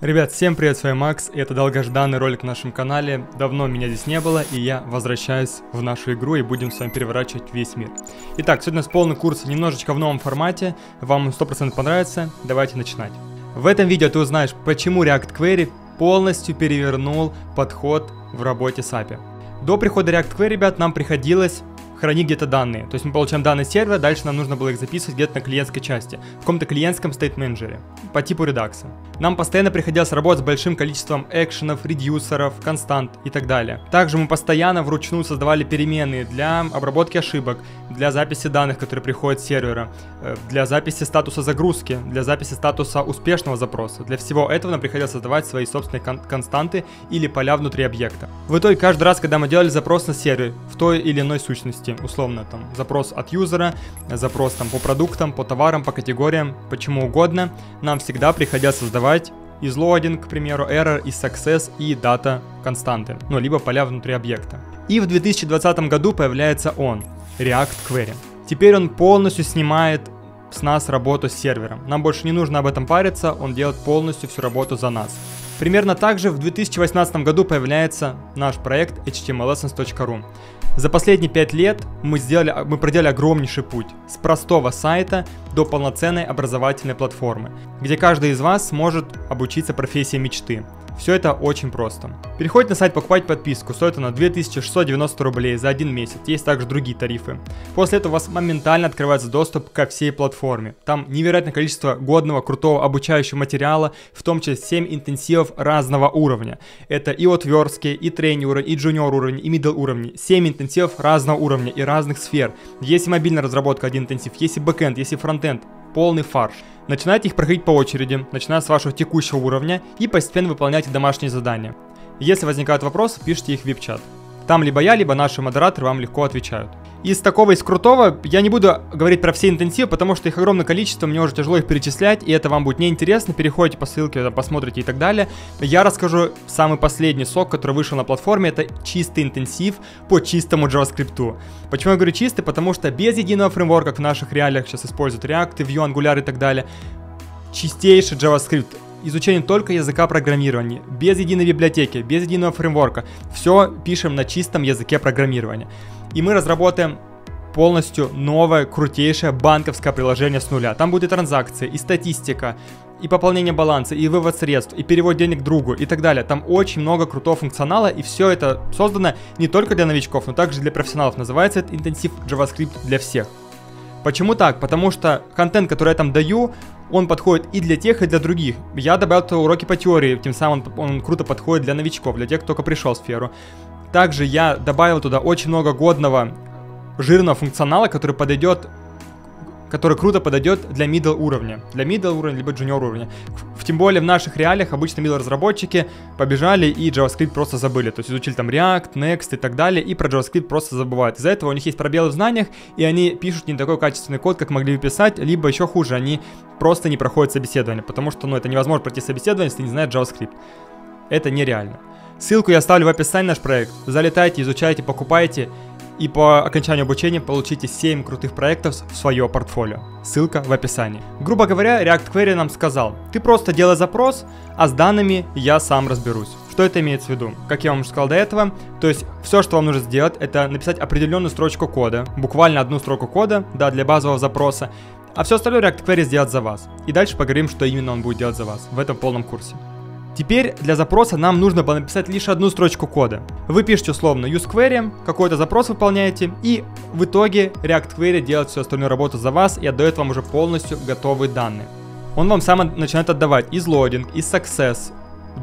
Ребят, всем привет, с вами Макс, и это долгожданный ролик на нашем канале. Давно меня здесь не было, и я возвращаюсь в нашу игру, и будем с вами переворачивать весь мир. Итак, сегодня у нас полный курс немножечко в новом формате, вам он 100% понравится, давайте начинать. В этом видео ты узнаешь, почему React Query полностью перевернул подход в работе с API. До прихода React Query, ребят, нам приходилось храни где-то данные. То есть мы получаем данные сервера, дальше нам нужно было их записывать где-то на клиентской части, в каком-то клиентском стейт-менеджере по типу редакса. Нам постоянно приходилось работать с большим количеством экшенов, редюсеров, констант и так далее. Также мы постоянно вручную создавали переменные для обработки ошибок, для записи данных, которые приходят с сервера, э, для записи статуса загрузки, для записи статуса успешного запроса. Для всего этого нам приходилось создавать свои собственные кон- константы или поля внутри объекта. В итоге каждый раз, когда мы делали запрос на сервер в той или иной сущности, области, условно там запрос от юзера, запрос там по продуктам, по товарам, по категориям, почему угодно, нам всегда приходилось создавать из loading, к примеру, error, из success и дата константы, ну, либо поля внутри объекта. И в 2020 году появляется он, React Query. Теперь он полностью снимает с нас работу с сервером. Нам больше не нужно об этом париться, он делает полностью всю работу за нас. Примерно так же в 2018 году появляется наш проект htmlessons.ru. За последние 5 лет мы, сделали, мы проделали огромнейший путь с простого сайта до полноценной образовательной платформы, где каждый из вас сможет обучиться профессии мечты. Все это очень просто. Переходите на сайт покупать подписку, стоит она 2690 рублей за один месяц, есть также другие тарифы. После этого у вас моментально открывается доступ ко всей платформе. Там невероятное количество годного, крутого обучающего материала, в том числе 7 интенсивов разного уровня. Это и от верстки, и тренинг уровень, и джуниор уровень, и middle уровень. 7 интенсивов разного уровня и разных сфер. Есть и мобильная разработка, один интенсив, есть и бэкэнд, есть и фронтенд. Полный фарш. Начинайте их проходить по очереди, начиная с вашего текущего уровня и постепенно выполняйте домашние задания. Если возникают вопросы, пишите их в вип-чат. Там либо я, либо наши модераторы вам легко отвечают. Из такого, из крутого, я не буду говорить про все интенсивы, потому что их огромное количество, мне уже тяжело их перечислять, и это вам будет неинтересно, переходите по ссылке, там, посмотрите и так далее. Я расскажу самый последний сок, который вышел на платформе, это чистый интенсив по чистому JavaScript. Почему я говорю чистый? Потому что без единого фреймворка, в наших реалиях сейчас используют React, Vue, Angular и так далее, чистейший JavaScript, изучение только языка программирования, без единой библиотеки, без единого фреймворка. Все пишем на чистом языке программирования. И мы разработаем полностью новое, крутейшее банковское приложение с нуля. Там будет транзакции, и статистика, и пополнение баланса, и вывод средств, и перевод денег другу, и так далее. Там очень много крутого функционала, и все это создано не только для новичков, но также для профессионалов. Называется это интенсив JavaScript для всех. Почему так? Потому что контент, который я там даю, он подходит и для тех, и для других. Я добавил туда уроки по теории, тем самым он, он круто подходит для новичков, для тех, кто только пришел в сферу. Также я добавил туда очень много годного жирного функционала, который подойдет который круто подойдет для middle уровня, для middle уровня, либо junior уровня. В, тем более в наших реалиях обычно middle разработчики побежали и JavaScript просто забыли, то есть изучили там React, Next и так далее, и про JavaScript просто забывают. Из-за этого у них есть пробелы в знаниях, и они пишут не такой качественный код, как могли бы писать, либо еще хуже, они просто не проходят собеседование, потому что, ну, это невозможно пройти собеседование, если ты не знаешь JavaScript. Это нереально. Ссылку я оставлю в описании наш проект. Залетайте, изучайте, покупайте и по окончанию обучения получите 7 крутых проектов в свое портфолио. Ссылка в описании. Грубо говоря, React Query нам сказал, ты просто делай запрос, а с данными я сам разберусь. Что это имеется в виду? Как я вам уже сказал до этого, то есть все, что вам нужно сделать, это написать определенную строчку кода, буквально одну строку кода, да, для базового запроса, а все остальное React Query сделает за вас. И дальше поговорим, что именно он будет делать за вас в этом полном курсе. Теперь для запроса нам нужно было написать лишь одну строчку кода. Вы пишете условно useQuery, какой-то запрос выполняете, и в итоге React Query делает всю остальную работу за вас и отдает вам уже полностью готовые данные. Он вам сам начинает отдавать из loading, из success,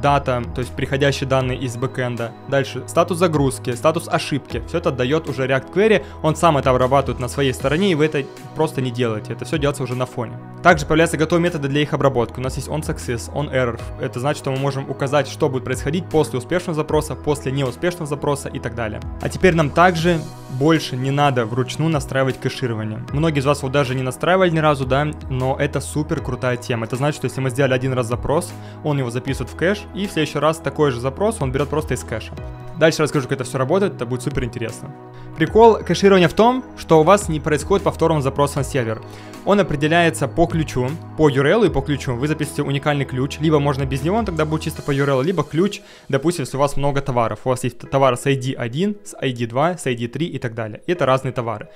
дата, то есть приходящие данные из бэкэнда. Дальше статус загрузки, статус ошибки. Все это дает уже React Query, он сам это обрабатывает на своей стороне, и вы это просто не делаете. Это все делается уже на фоне. Также появляются готовые методы для их обработки. У нас есть on success, on error. Это значит, что мы можем указать, что будет происходить после успешного запроса, после неуспешного запроса и так далее. А теперь нам также больше не надо вручную настраивать кэширование. Многие из вас его даже не настраивали ни разу, да, но это супер крутая тема. Это значит, что если мы сделали один раз запрос, он его записывает в кэш, и в следующий раз такой же запрос он берет просто из кэша. Дальше расскажу, как это все работает, это будет супер интересно. Прикол кэширования в том, что у вас не происходит повторного запроса на сервер. Он определяется по ключу, по URL и по ключу. Вы записываете уникальный ключ, либо можно без него, он тогда будет чисто по URL, либо ключ, допустим, если у вас много товаров. У вас есть товар с ID 1, с ID 2, с ID 3 и так далее. И это разные товары.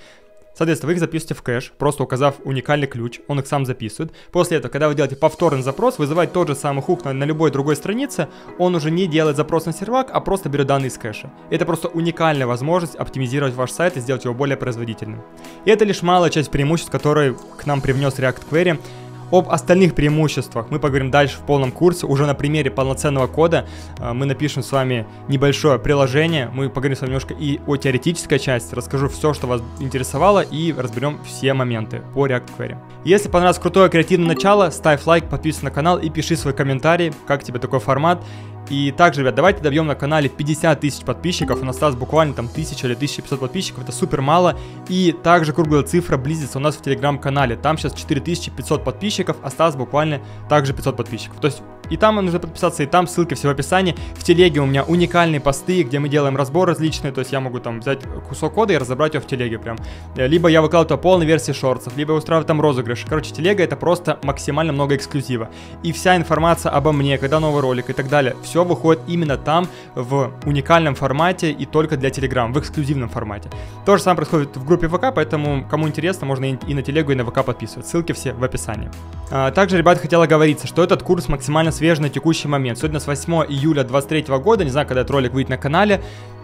Соответственно, вы их записываете в кэш, просто указав уникальный ключ, он их сам записывает. После этого, когда вы делаете повторный запрос, вызывать тот же самый хук на, на любой другой странице, он уже не делает запрос на сервак, а просто берет данные из кэша. Это просто уникальная возможность оптимизировать ваш сайт и сделать его более производительным. И это лишь малая часть преимуществ, которые к нам привнес React Query. Об остальных преимуществах мы поговорим дальше в полном курсе. Уже на примере полноценного кода э, мы напишем с вами небольшое приложение. Мы поговорим с вами немножко и о теоретической части. Расскажу все, что вас интересовало и разберем все моменты по React Query. Если понравилось крутое креативное начало, ставь лайк, подписывайся на канал и пиши свой комментарий, как тебе такой формат. И также, ребят, давайте добьем на канале 50 тысяч подписчиков. У нас осталось буквально там 1000 или 1500 подписчиков. Это супер мало. И также круглая цифра близится у нас в телеграм-канале. Там сейчас 4500 подписчиков. Осталось буквально также 500 подписчиков. То есть и там нужно подписаться, и там ссылки все в описании. В телеге у меня уникальные посты, где мы делаем разбор различные, то есть я могу там взять кусок кода и разобрать его в телеге прям. Э, либо я выкладываю полной версии шорцев, либо устраиваю там розыгрыш. Короче, телега это просто максимально много эксклюзива. И вся информация обо мне, когда новый ролик и так далее, все выходит именно там в уникальном формате и только для Telegram, в эксклюзивном формате. То же самое происходит в группе ВК, поэтому кому интересно, можно и на телегу, и на ВК подписывать. Ссылки все в описании. А, также, ребят, хотела говориться, что этот курс максимально свежий на текущий момент. Сегодня с 8 июля 2023 года, не знаю, когда этот ролик выйдет на канале,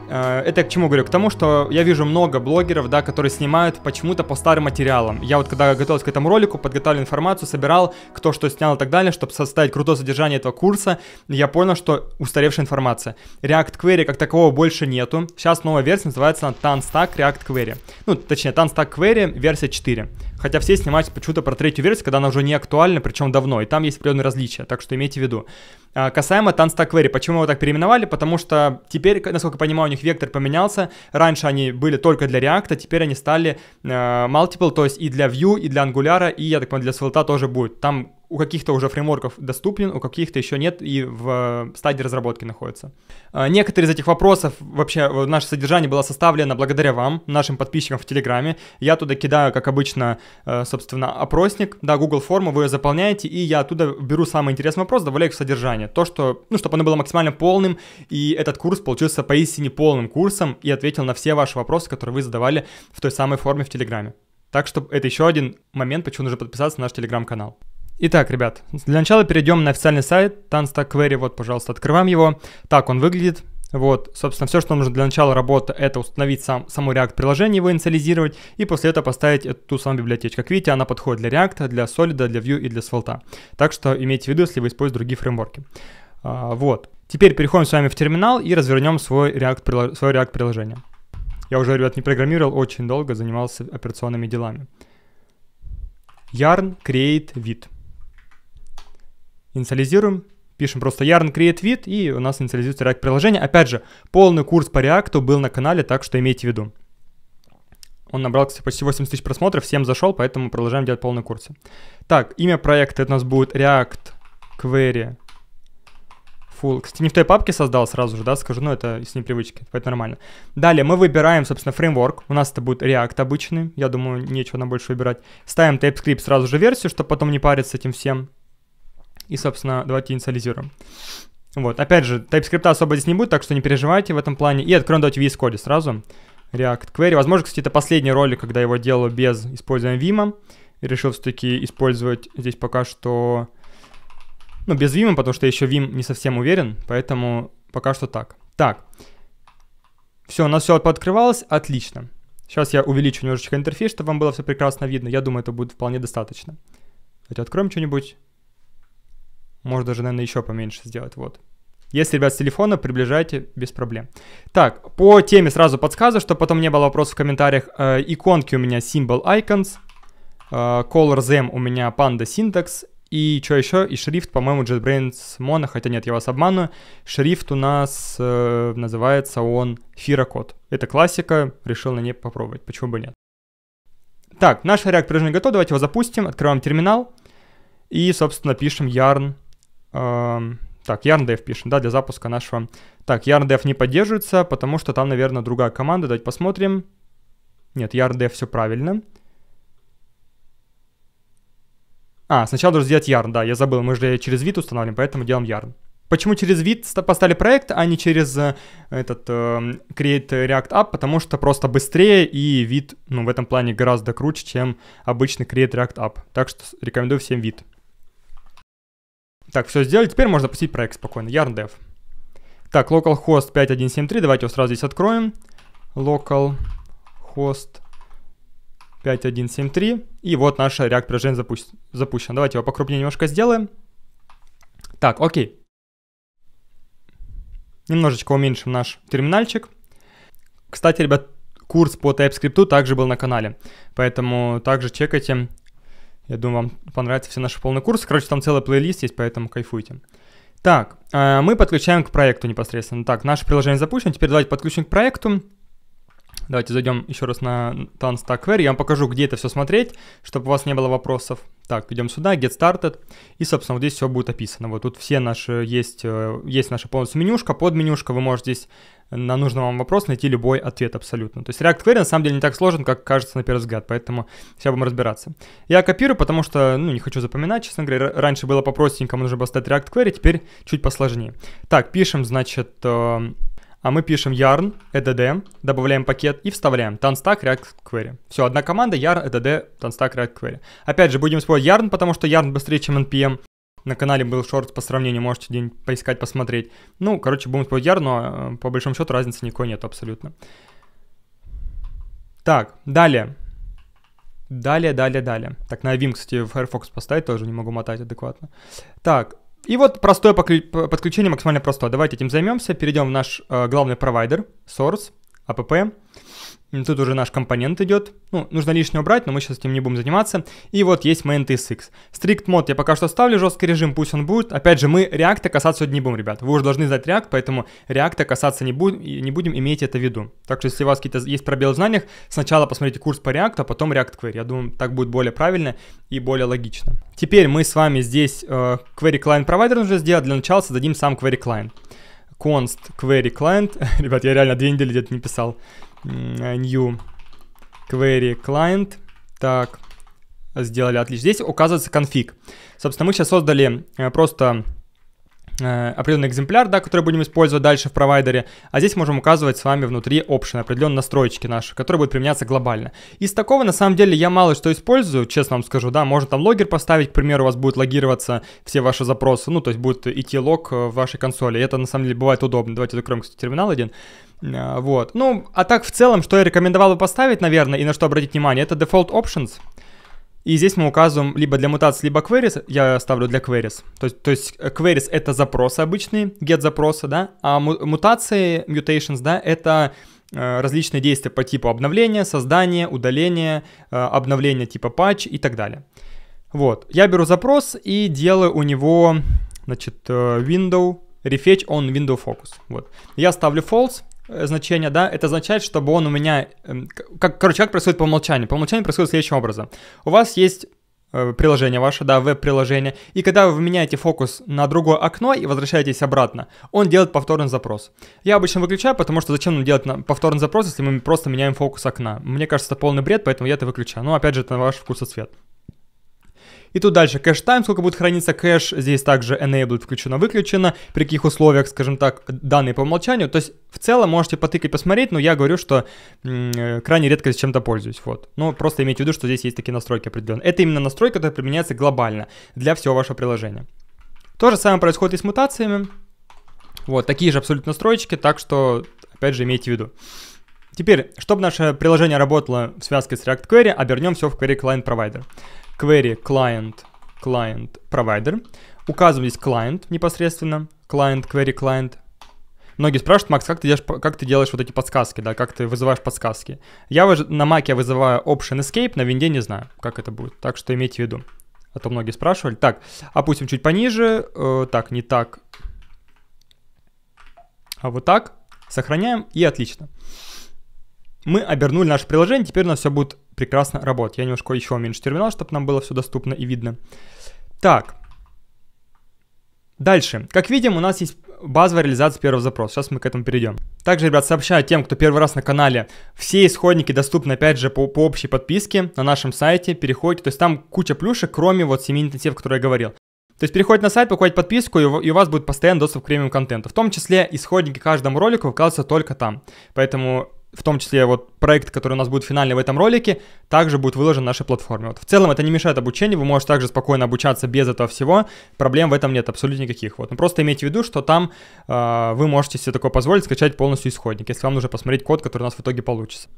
Э, это к чему говорю? К тому, что я вижу много блогеров, да, которые снимают почему-то по старым материалам. Я вот когда готовился к этому ролику, подготовил информацию, собирал, кто что снял и так далее, чтобы составить крутое содержание этого курса, я понял, что устаревшая информация. React Query как такового больше нету. Сейчас новая версия называется Tanstack React Query. Ну, точнее, Tanstack Query версия 4. Хотя все снимают почему-то про третью версию, когда она уже не актуальна, причем давно, и там есть определенные различия, так что имейте в виду. А, касаемо Tanstack Query, почему его так переименовали? Потому что теперь, насколько я понимаю, у них вектор поменялся. Раньше они были только для React, а теперь они стали э, multiple, то есть и для Vue, и для Angular, и, я так понимаю, для Svelte тоже будет. Там у каких-то уже фреймворков доступен, у каких-то еще нет и в стадии разработки находится. А, некоторые из этих вопросов, вообще наше содержание было составлено благодаря вам, нашим подписчикам в Телеграме. Я туда кидаю, как обычно, э, собственно, опросник, да, Google форму, вы ее заполняете, и я оттуда беру самый интересный вопрос, добавляю в содержание. То, что, ну, чтобы оно было максимально полным, и этот курс получился поистине полным курсом и ответил на все ваши вопросы, которые вы задавали в той самой форме в Телеграме. Так что это еще один момент, почему нужно подписаться на наш Телеграм-канал. Итак, ребят, для начала перейдем на официальный сайт Tanstack Query. Вот, пожалуйста, открываем его. Так он выглядит. Вот, собственно, все, что нужно для начала работы, это установить сам, само React приложение, его инициализировать, и после этого поставить эту ту самую библиотечку. Как видите, она подходит для React, для Solid, для Vue и для Svelte. Так что имейте в виду, если вы используете другие фреймворки. А, вот. Теперь переходим с вами в терминал и развернем свой React, свое React приложение. Я уже, ребят, не программировал, очень долго занимался операционными делами. Yarn create vid. Инициализируем, пишем просто yarn create vid, и у нас инициализируется React приложение. Опять же, полный курс по React был на канале, так что имейте в виду. Он набрал, кстати, почти 80 тысяч просмотров, всем зашел, поэтому продолжаем делать полный курс. Так, имя проекта это у нас будет React Query Full. Кстати, не в той папке создал сразу же, да, скажу, но это с непривычки, это нормально. Далее мы выбираем, собственно, фреймворк. У нас это будет React обычный, я думаю, нечего нам больше выбирать. Ставим TypeScript сразу же версию, чтобы потом не париться с этим всем. И, собственно, давайте инициализируем. Вот, опять же, TypeScript особо здесь не будет, так что не переживайте в этом плане. И откроем давайте VS Code сразу. React Query. Возможно, кстати, это последний ролик, когда я его делаю без использования Vim. Решил все-таки использовать здесь пока что... Ну, без Vim, потому что еще Vim не совсем уверен, поэтому пока что так. Так. Все, у нас все пооткрывалось. Отлично. Сейчас я увеличу немножечко интерфейс, чтобы вам было все прекрасно видно. Я думаю, это будет вполне достаточно. Давайте откроем что-нибудь. Может даже, наверное, еще поменьше сделать. Вот. Если, ребят, с телефона, приближайте без проблем. Так, по теме сразу подсказываю, чтобы потом не было вопросов в комментариях. Э, иконки у меня Symbol Icons. Э, color Them у меня Panda Syntax. И что еще? И шрифт, по-моему, JetBrains Mono, хотя нет, я вас обманываю. Шрифт у нас э, называется он Фирокод. Это классика, решил на ней попробовать, почему бы нет. Так, наш React приложение готово, давайте его запустим. Открываем терминал. И, собственно, пишем yarn Так, yarn пишем, да, для запуска нашего. Так, yarn не поддерживается, потому что там, наверное, другая команда. Давайте посмотрим. Нет, yarn все правильно. А, сначала нужно сделать yarn, да, я забыл, мы же через вид устанавливаем, поэтому делаем yarn. Почему через вид поставили проект, а не через э, этот э, Create React App? Потому что просто быстрее и вид, ну, в этом плане гораздо круче, чем обычный Create React App. Так что рекомендую всем вид. Так, все сделали, теперь можно запустить проект спокойно. Yarn Dev. Так, localhost 5173, давайте его сразу здесь откроем. Localhost 5173. И вот наше React приложение запущено. Давайте его покрупнее немножко сделаем. Так, окей. Немножечко уменьшим наш терминальчик. Кстати, ребят, курс по TypeScript также был на канале, поэтому также чекайте. Я думаю, вам понравятся все наши полные курсы. Короче, там целый плейлист есть, поэтому кайфуйте. Так, э, мы подключаем к проекту непосредственно. Так, наше приложение запущено. Теперь давайте подключим к проекту. Давайте зайдем еще раз на Tanstack Query. Я вам покажу, где это все смотреть, чтобы у вас не было вопросов. Так, идем сюда, Get Started. И, собственно, вот здесь все будет описано. Вот тут все наши есть, э, есть наша полностью менюшка, под менюшка. Вы можете здесь на нужный вам вопрос найти любой ответ абсолютно. То есть React Query на самом деле не так сложен, как кажется на первый взгляд, поэтому сейчас будем разбираться. Я копирую, потому что, ну, не хочу запоминать, честно говоря. Раньше было по-простенькому, нужно было стать React Query, теперь чуть посложнее. Так, пишем, значит, э, а мы пишем yarn, edd, добавляем пакет и вставляем tanstack react query. Все, одна команда yarn, edd, tanstack react query. Опять же, будем использовать yarn, потому что yarn быстрее, чем npm. На канале был шорт по сравнению, можете день поискать, посмотреть. Ну, короче, будем использовать yarn, но э, по большому счету разницы никакой нет абсолютно. Так, далее. Далее, далее, далее. Так, на Vim, кстати, в Firefox поставить тоже не могу мотать адекватно. Так, и вот простое подключение максимально простое. Давайте этим займемся. Перейдем в наш э, главный провайдер, Source, app. Тут уже наш компонент идет. Ну, нужно лишнее убрать, но мы сейчас этим не будем заниматься. И вот есть main tsx. Strict mode я пока что ставлю, жесткий режим, пусть он будет. Опять же, мы React касаться сегодня не будем, ребят. Вы уже должны знать React, поэтому React касаться не будем, не будем, иметь это в виду. Так что, если у вас какие-то есть пробелы в знаниях, сначала посмотрите курс по React, а потом React Query. Я думаю, так будет более правильно и более логично. Теперь мы с вами здесь э, Query Client Provider нужно сделать. Для начала создадим сам Query Client. Const Query Client. Ребят, я реально две недели где-то не писал. New Query Client. Так, сделали отлично. Здесь указывается конфиг. Собственно, мы сейчас создали э, просто определенный экземпляр, да, который будем использовать дальше в провайдере, а здесь можем указывать с вами внутри option, определенные настройки наши, которые будут применяться глобально. Из такого, на самом деле, я мало что использую, честно вам скажу, да, можно там логер поставить, к примеру, у вас будет логироваться все ваши запросы, ну, то есть будет идти лог э, в вашей консоли, это, на самом деле, бывает удобно. Давайте закроем, кстати, терминал один. А, вот. Ну, а так в целом, что я рекомендовал бы поставить, наверное, и на что обратить внимание, это Default Options. И здесь мы указываем либо для мутации, либо queries, я ставлю для queries. То есть, то есть э, queries это запросы обычные, get запросы, да, а мутации, mutations, да, это э, различные действия по типу обновления, создания, удаления, э, обновления типа patch и так далее. Вот, я беру запрос и делаю у него, значит, window refetch on window focus. Вот, я ставлю false, значение, да, это означает, чтобы он у меня, эм, как, короче, как происходит по умолчанию? По умолчанию происходит следующим образом. У вас есть э, приложение ваше, да, веб-приложение, и когда вы меняете фокус на другое окно и возвращаетесь обратно, он делает повторный запрос. Я обычно выключаю, потому что зачем нам делать повторный запрос, если мы просто меняем фокус окна? Мне кажется, это полный бред, поэтому я это выключаю. Но опять же, это на ваш вкус и цвет. И тут дальше кэш тайм, сколько будет храниться кэш, здесь также enabled включено-выключено, при каких условиях, скажем так, данные по умолчанию. То есть в целом можете потыкать, посмотреть, но я говорю, что м- крайне редко с чем-то пользуюсь, вот. Но просто имейте в виду, что здесь есть такие настройки определенные. Это именно настройка, которая применяется глобально для всего вашего приложения. То же самое происходит и с мутациями. Вот, такие же абсолютно настройки, так что, опять же, имейте в виду. Теперь, чтобы наше приложение работало в связке с React Query, обернем все в Query Client Provider query client client provider. Указываем здесь client непосредственно, client, query client. Многие спрашивают, Макс, как ты, делаешь, как ты делаешь вот эти подсказки, да, как ты вызываешь подсказки. Я на Mac я вызываю Option Escape, на винде не знаю, как это будет, так что имейте в виду. А то многие спрашивали. Так, опустим чуть пониже, э, так, не так, а вот так, сохраняем и отлично мы обернули наше приложение, теперь у нас все будет прекрасно работать. Я немножко еще уменьшу терминал, чтобы нам было все доступно и видно. Так. Дальше. Как видим, у нас есть базовая реализация первого запроса. Сейчас мы к этому перейдем. Также, ребят, сообщаю тем, кто первый раз на канале, все исходники доступны, опять же, по, по общей подписке на нашем сайте. Переходите, то есть там куча плюшек, кроме вот 7 интенсивов, которые я говорил. То есть переходите на сайт, покупайте подписку, и у вас будет постоянный доступ к премиум контенту. В том числе исходники каждому ролику выкладываются только там. Поэтому в том числе вот проект, который у нас будет финальный в этом ролике, также будет выложен на нашей платформе. Вот в целом это не мешает обучению, вы можете также спокойно обучаться без этого всего, проблем в этом нет абсолютно никаких. Вот, но просто имейте в виду, что там э, вы можете себе такое позволить скачать полностью исходник, если вам нужно посмотреть код, который у нас в итоге получится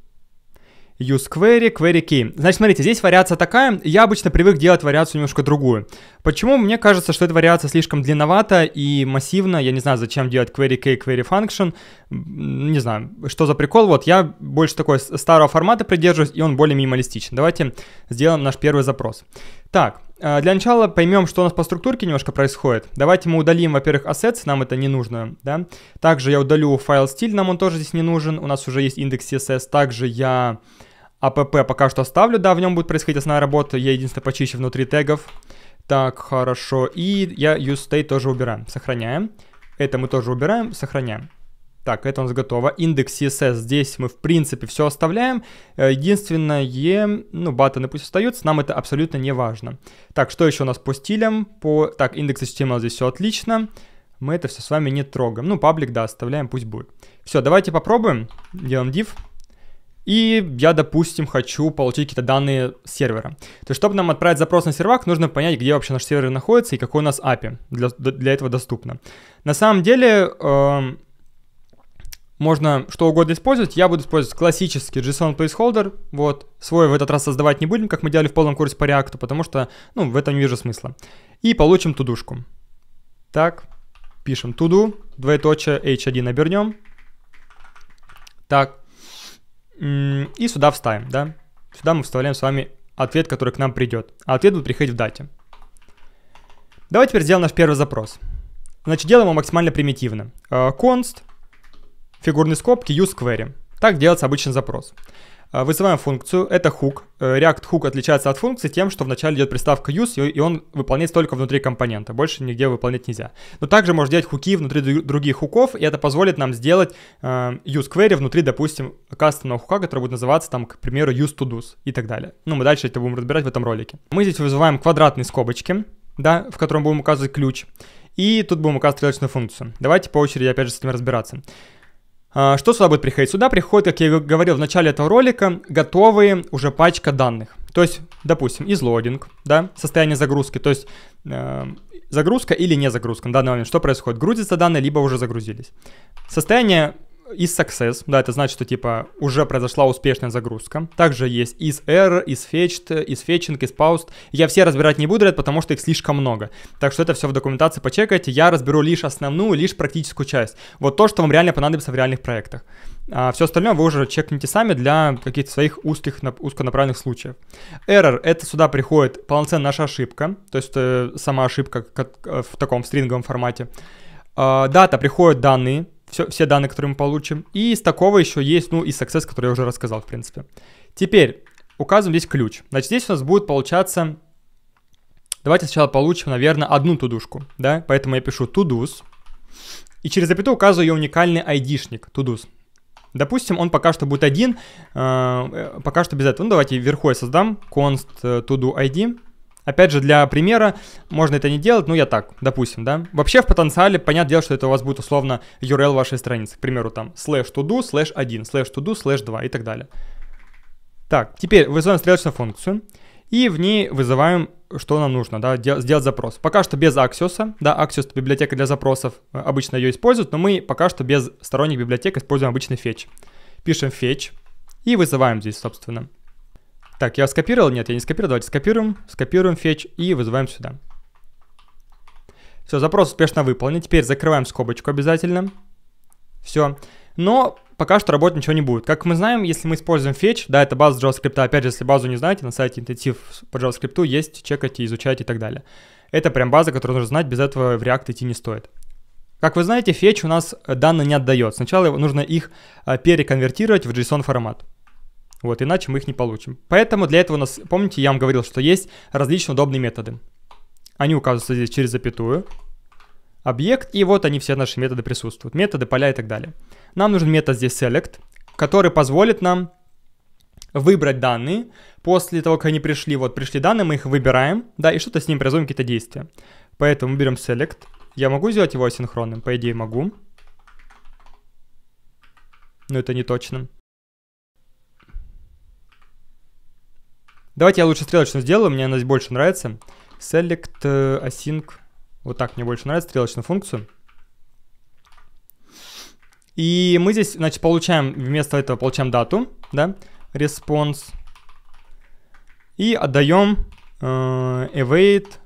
use query, query key. Значит, смотрите, здесь вариация такая, я обычно привык делать вариацию немножко другую. Почему? Мне кажется, что эта вариация слишком длинновата и массивна, я не знаю, зачем делать query key, query function, не знаю, что за прикол, вот я больше такой старого формата придерживаюсь, и он более минималистичен. Давайте сделаем наш первый запрос. Так, э, для начала поймем, что у нас по структурке немножко происходит. Давайте мы удалим, во-первых, assets, нам это не нужно, да. Также я удалю файл стиль, нам он тоже здесь не нужен, у нас уже есть индекс CSS. Также я app пока что оставлю, да, в нем будет происходить основная работа, я единственное почище внутри тегов. Так, хорошо, и я useState тоже убираем, сохраняем. Это мы тоже убираем, сохраняем. Так, это у нас готово. Индекс CSS здесь мы в принципе все оставляем. Э, единственное, ну, баттоны пусть остаются, нам это абсолютно не важно. Так, что еще у нас по стилям? По... Так, индекс HTML здесь все отлично. Мы это все с вами не трогаем. Ну, паблик, да, оставляем, пусть будет. Все, давайте попробуем. Делаем div. И я, допустим, хочу получить какие-то данные сервера. То есть, чтобы нам отправить запрос на сервак, нужно понять, где вообще наш сервер находится и какой у нас API для, для этого доступно. На самом деле, э, можно что угодно использовать. Я буду использовать классический JSON placeholder. Вот. Свой в этот раз создавать не будем, как мы делали в полном курсе по React, потому что, ну, в этом не вижу смысла. И получим тудушку. Так, пишем туду, двоеточие, h1 обернем. Так, и сюда вставим, да. Сюда мы вставляем с вами ответ, который к нам придет. А ответ будет приходить в дате. Давайте теперь сделаем наш первый запрос. Значит, делаем его максимально примитивно. Э, const, фигурные скобки, use query. Так делается обычный запрос. А, вызываем функцию, это hook. Э, React hook отличается от функции тем, что вначале идет приставка use, и он выполняется только внутри компонента, больше нигде выполнять нельзя. Но также можно делать хуки внутри других хуков, и это позволит нам сделать э, use query внутри, допустим, кастомного хука, который будет называться там, к примеру, use to do's и так далее. Ну, мы дальше это будем разбирать в этом ролике. Мы здесь вызываем квадратные скобочки, да, в котором будем указывать ключ, и тут будем указывать стрелочную функцию. Давайте по очереди опять же с этим разбираться. А, что сюда будет приходить? Сюда приходит, как я говорил в начале этого ролика, готовые уже пачка данных. То есть, допустим, излодинг, да, состояние загрузки, то есть э, загрузка или не загрузка на данный момент. Что происходит? Грузятся данные, либо уже загрузились. Состояние is success, да, это значит, что типа уже произошла успешная загрузка. Также есть is error, is fetched, is fetching, is paused. Я все разбирать не буду, ребят, потому что их слишком много. Так что это все в документации почекайте. Я разберу лишь основную, лишь практическую часть. Вот то, что вам реально понадобится в реальных проектах. А все остальное вы уже чекните сами для каких-то своих узких, узконаправленных случаев. Error — это сюда приходит полноценная наша ошибка, то есть э, сама ошибка как, э, в таком стринговом формате. Э, дата приходят данные, все, все данные, которые мы получим. И из такого еще есть, ну, и success, который я уже рассказал, в принципе. Теперь указываем здесь ключ. Значит, здесь у нас будет получаться... Давайте сначала получим, наверное, одну тудушку, да? Поэтому я пишу todos. И через запятую указываю ее уникальный айдишник, todos. Допустим, он пока что будет один, э, э, пока что без этого. Ну, давайте вверху я создам const э, todo id. Опять же, для примера, можно это не делать, ну я так, допустим, да. Вообще в потенциале, понятное дело, что это у вас будет условно URL вашей страницы. К примеру, там, slash to do, slash 1, slash to do, slash 2 и так далее. Так, теперь вызываем стрелочную функцию. И в ней вызываем, что нам нужно, да, сделать запрос. Пока что без Axios, да, Axios это библиотека для запросов, э, обычно ее используют, но мы пока что без сторонних библиотек используем обычный fetch. Пишем fetch и вызываем здесь, собственно. Так, я скопировал? Нет, я не скопировал. Давайте скопируем, скопируем фетч и вызываем сюда. Все, запрос успешно выполнен. Теперь закрываем скобочку обязательно. Все. Но пока что работать ничего не будет. Как мы знаем, если мы используем fetch, да, это база JavaScript, опять же, если базу не знаете, на сайте интенсив по JavaScript есть, чекайте, изучайте и так далее. Это прям база, которую нужно знать, без этого в React идти не стоит. Как вы знаете, fetch у нас данные не отдает. Сначала нужно их а, переконвертировать в JSON формат. Вот, иначе мы их не получим. Поэтому для этого у нас, помните, я вам говорил, что есть различные удобные методы. Они указываются здесь через запятую. объект, и вот они все наши методы присутствуют, методы, поля и так далее. Нам нужен метод здесь select, который позволит нам выбрать данные. После того, как они пришли, вот пришли данные, мы их выбираем, да, и что-то с ним производим, какие-то действия. Поэтому берем select. Я могу сделать его асинхронным? По идее могу. Но это не точно. Давайте я лучше стрелочно сделаю, мне она больше нравится. Select uh, async. Вот так мне больше нравится стрелочную функцию. И мы здесь, значит, получаем, вместо этого получаем дату, да, response. И отдаем uh, await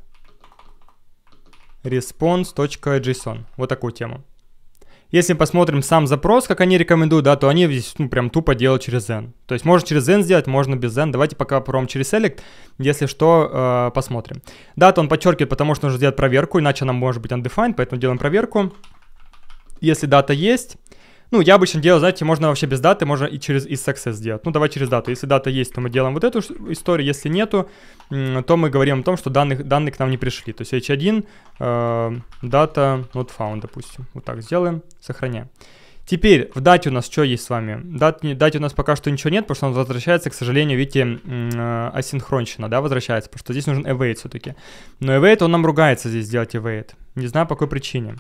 response.json. Вот такую тему. Если посмотрим сам запрос, как они рекомендуют, да, то они здесь ну, прям тупо делают через Zen. То есть можно через Zen сделать, можно без Zen. Давайте пока попробуем через Select, если что, э, посмотрим. Дату он подчеркивает, потому что нужно сделать проверку, иначе она может быть undefined, поэтому делаем проверку. Если дата есть, ну, я обычно делаю, знаете, можно вообще без даты, можно и через из success сделать. Ну, давай через дату. Если дата есть, то мы делаем вот эту историю. Если нету, то мы говорим о том, что данных, данные к нам не пришли. То есть h1, э, not found, допустим. Вот так сделаем, сохраняем. Теперь в дате у нас что есть с вами? Дат, дате у нас пока что ничего нет, потому что он возвращается, к сожалению, видите, э, асинхронщина, да, возвращается, потому что здесь нужен await все-таки. Но await, он нам ругается здесь сделать await. Не знаю по какой причине.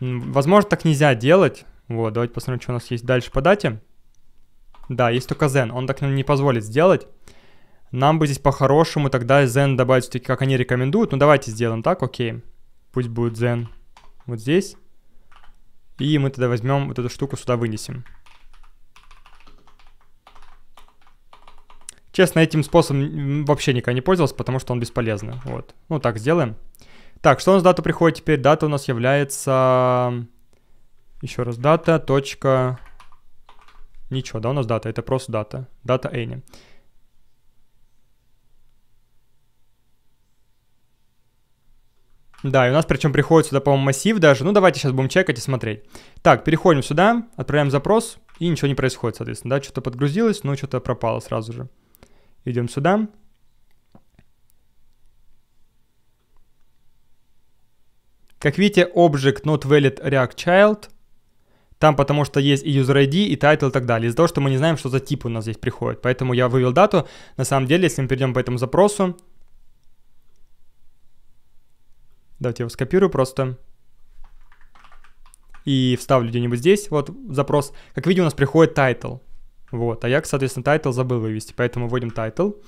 Возможно, так нельзя делать. Вот, давайте посмотрим, что у нас есть дальше по дате. Да, есть только Zen, он так нам не позволит сделать. Нам бы здесь по-хорошему тогда Zen добавить все-таки, как они рекомендуют. Ну, давайте сделаем так, окей. Пусть будет Zen вот здесь. И мы тогда возьмем вот эту штуку сюда вынесем. Честно, этим способом вообще никогда не пользовался, потому что он бесполезный. Вот. Ну, так сделаем. Так, что у нас дата приходит теперь? Дата у нас является еще раз, дата, точка... Ничего, да, у нас дата, это просто дата. Дата any. Да, и у нас причем приходит сюда, по-моему, массив даже. Ну, давайте сейчас будем чекать и смотреть. Так, переходим сюда, отправляем запрос, и ничего не происходит, соответственно, да, что-то подгрузилось, но что-то пропало сразу же. Идем сюда. Как видите, object not valid react child – там потому что есть и user ID, и title и так далее. Из-за того, что мы не знаем, что за тип у нас здесь приходит. Поэтому я вывел дату. На самом деле, если мы перейдем по этому запросу, давайте я его скопирую просто и вставлю где-нибудь здесь, вот запрос. Как видим, у нас приходит title. Вот, а я, соответственно, title забыл вывести, поэтому вводим title.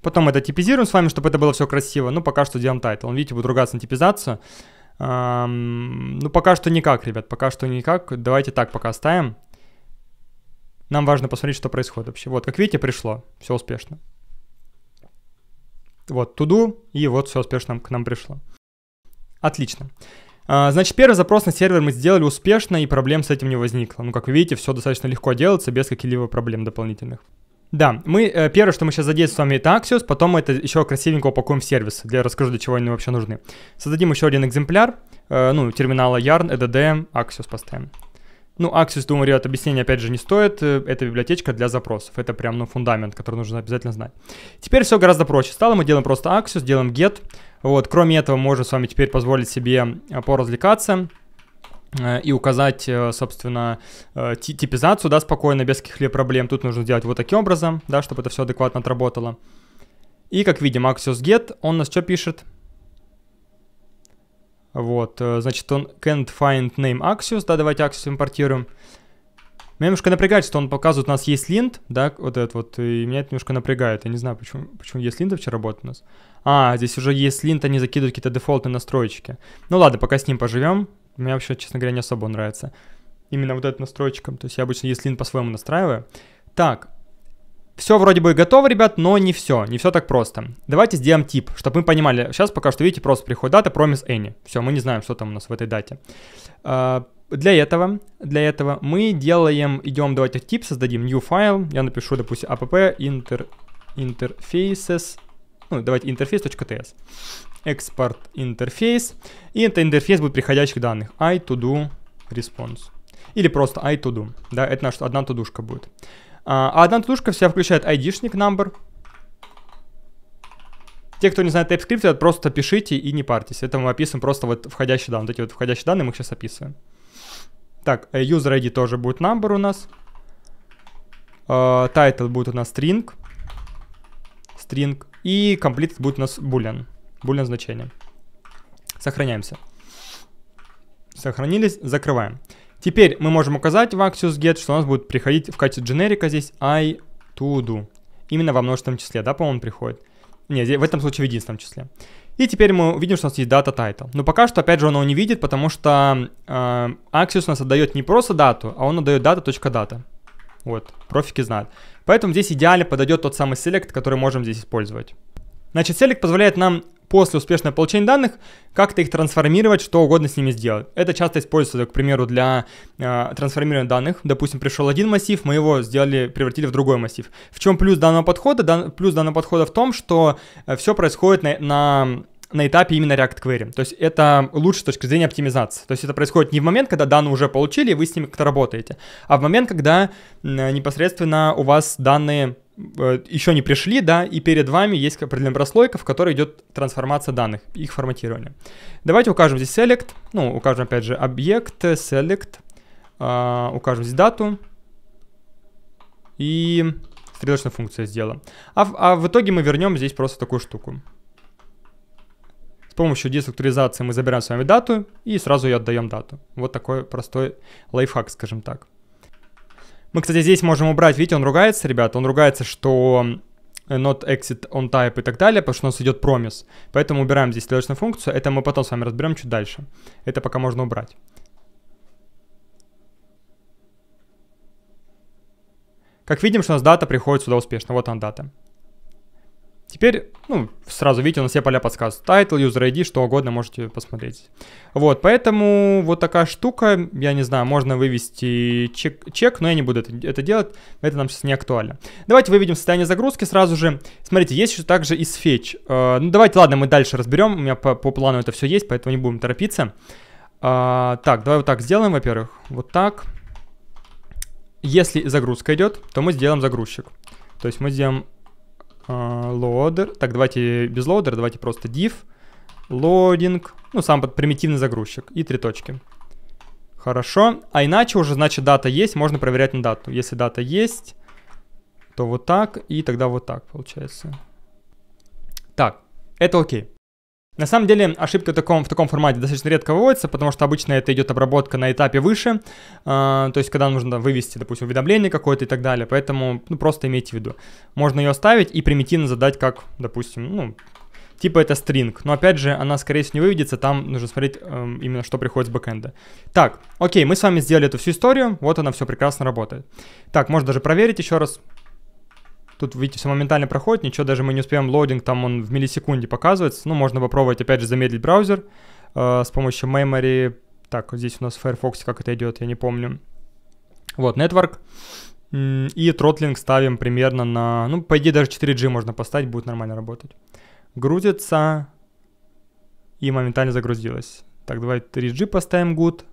Потом это типизируем с вами, чтобы это было все красиво. Ну, пока что делаем title. Видите, будет ругаться на типизацию. Ну, пока что никак, ребят, пока что никак. Давайте так пока оставим. Нам важно посмотреть, что происходит вообще. Вот, как видите, пришло. Все успешно. Вот, туду, и вот все успешно к нам пришло. Отлично. А, значит, первый запрос на сервер мы сделали успешно, и проблем с этим не возникло. Ну, как вы видите, все достаточно легко делается, без каких-либо проблем дополнительных. Да, мы, э, первое, что мы сейчас задействуем с вами, это Axios, потом мы это еще красивенько упакуем в сервис, для расскажу, для чего они вообще нужны. Создадим еще один экземпляр, э, ну, терминала yarn, EDD, Axios поставим. Ну, Axios, думаю, ребят, объяснения опять же не стоит, э, это библиотечка для запросов, это прям, ну, фундамент, который нужно обязательно знать. Теперь все гораздо проще стало, мы делаем просто Axios, делаем get, вот, кроме этого, можем с вами теперь позволить себе э, поразвлекаться, и указать, э, собственно, э, типизацию, да, спокойно, без каких-либо проблем. Тут нужно сделать вот таким образом, да, чтобы это все адекватно отработало. И, как видим, Axios Get, он нас что пишет? Вот, значит, он can't find name Axios, да, давайте Axios импортируем. Меня немножко напрягает, что он показывает, у нас есть линт, да, вот этот вот, и меня это немножко напрягает. Я не знаю, почему, почему есть линт вообще работает у нас. А, здесь уже есть линт, они закидывают какие-то дефолтные настройки. Ну ладно, пока с ним поживем. Мне вообще, честно говоря, не особо нравится. Именно вот эта настройка. То есть я обычно ESLint по-своему настраиваю. Так, все вроде бы готово, ребят, но не все, не все так просто. Давайте сделаем тип, чтобы мы понимали. Сейчас пока что, видите, просто приходит дата, promise any. Все, мы не знаем, что там у нас в этой дате. Uh, для этого, для этого мы делаем, идем, давайте тип создадим, new file. Я напишу, допустим, app inter, interfaces, ну, давайте interface.ts export интерфейс, и это интерфейс будет приходящих данных, i to do response. Или просто i to do, да, это наша одна тудушка будет. А, а одна тудушка вся включает id-шник number, Те, кто не знает TypeScript, просто пишите и не парьтесь. Это мы описываем просто вот входящие данные. Вот эти вот входящие данные мы их сейчас описываем. Так, э, user ID тоже будет number у нас. Uh, title будет у нас string. String. И complete будет у нас boolean. Boolean значение. Сохраняемся. Сохранились, закрываем. Теперь мы можем указать в Axios Get, что у нас будет приходить в качестве дженерика здесь I to do. Именно во множественном числе, да, по-моему, приходит. Нет, в этом случае в единственном числе. И теперь мы видим, что у нас есть дата title. Но пока что, опять же, он его не видит, потому что э, Axios у нас отдает не просто дату, а он отдает data.data. Вот, профики знают. Поэтому здесь идеально подойдет тот самый select, который можем здесь использовать. Значит, select позволяет нам после успешного получения данных как-то их трансформировать, что угодно с ними сделать. Это часто используется, к примеру, для э, трансформирования данных. Допустим, пришел один массив, мы его сделали, превратили в другой массив. В чем плюс данного подхода? Дан, плюс данного подхода в том, что э, все происходит на, на на этапе именно React Query. То есть это лучше с точки зрения оптимизации. То есть это происходит не в момент, когда данные уже получили, и вы с ними как-то работаете, а в момент, когда непосредственно у вас данные еще не пришли, да, и перед вами есть определенная прослойка, в которой идет трансформация данных, их форматирование. Давайте укажем здесь select, ну, укажем опять же объект, select, э, укажем здесь дату и стрелочная функция сделаем. А, а в итоге мы вернем здесь просто такую штуку. С помощью деструктуризации мы забираем с вами дату и сразу ее отдаем дату. Вот такой простой лайфхак, скажем так. Мы, кстати, здесь можем убрать, видите, он ругается, ребята, он ругается, что not exit on type и так далее, потому что у нас идет промис. Поэтому убираем здесь следующую функцию. Это мы потом с вами разберем чуть дальше. Это пока можно убрать. Как видим, что у нас дата приходит сюда успешно. Вот она дата. Теперь, ну, сразу видите, у нас все поля подсказывают. Title, user ID, что угодно можете посмотреть. Вот, поэтому вот такая штука, я не знаю, можно вывести чек, чек но я не буду это, это делать, это нам сейчас не актуально. Давайте выведем состояние загрузки сразу же. Смотрите, есть еще также и fetch. Uh, ну, давайте, ладно, мы дальше разберем, у меня по, по плану это все есть, поэтому не будем торопиться. Uh, так, давай вот так сделаем, во-первых, вот так. Если загрузка идет, то мы сделаем загрузчик. То есть мы сделаем loader. А, так, давайте без loader, давайте просто div, loading, ну, сам примитивный загрузчик и три точки. Хорошо. А иначе уже, значит, дата есть, можно проверять на дату. Если дата есть, то вот так, и тогда вот так получается. Так, это окей. На самом деле ошибка в таком, в таком формате достаточно редко выводится, потому что обычно это идет обработка на этапе выше, э, то есть когда нужно вывести, допустим, уведомление какое-то и так далее, поэтому ну, просто имейте в виду. Можно ее оставить и примитивно задать как, допустим, ну, типа это string, но опять же она скорее всего не выведется, там нужно смотреть э, именно что приходит с бэкэнда. Так, окей, мы с вами сделали эту всю историю, вот она все прекрасно работает. Так, можно даже проверить еще раз, Тут, видите, все моментально проходит, ничего, даже мы не успеем loading, там он в миллисекунде показывается. Ну, можно попробовать, опять же, замедлить браузер э, с помощью memory. Так, здесь у нас в Firefox как это идет, я не помню. Вот, network. И throttling ставим примерно на... Ну, по идее, даже 4G можно поставить, будет нормально работать. Грузится. И моментально загрузилось. Так, давай 3G поставим good.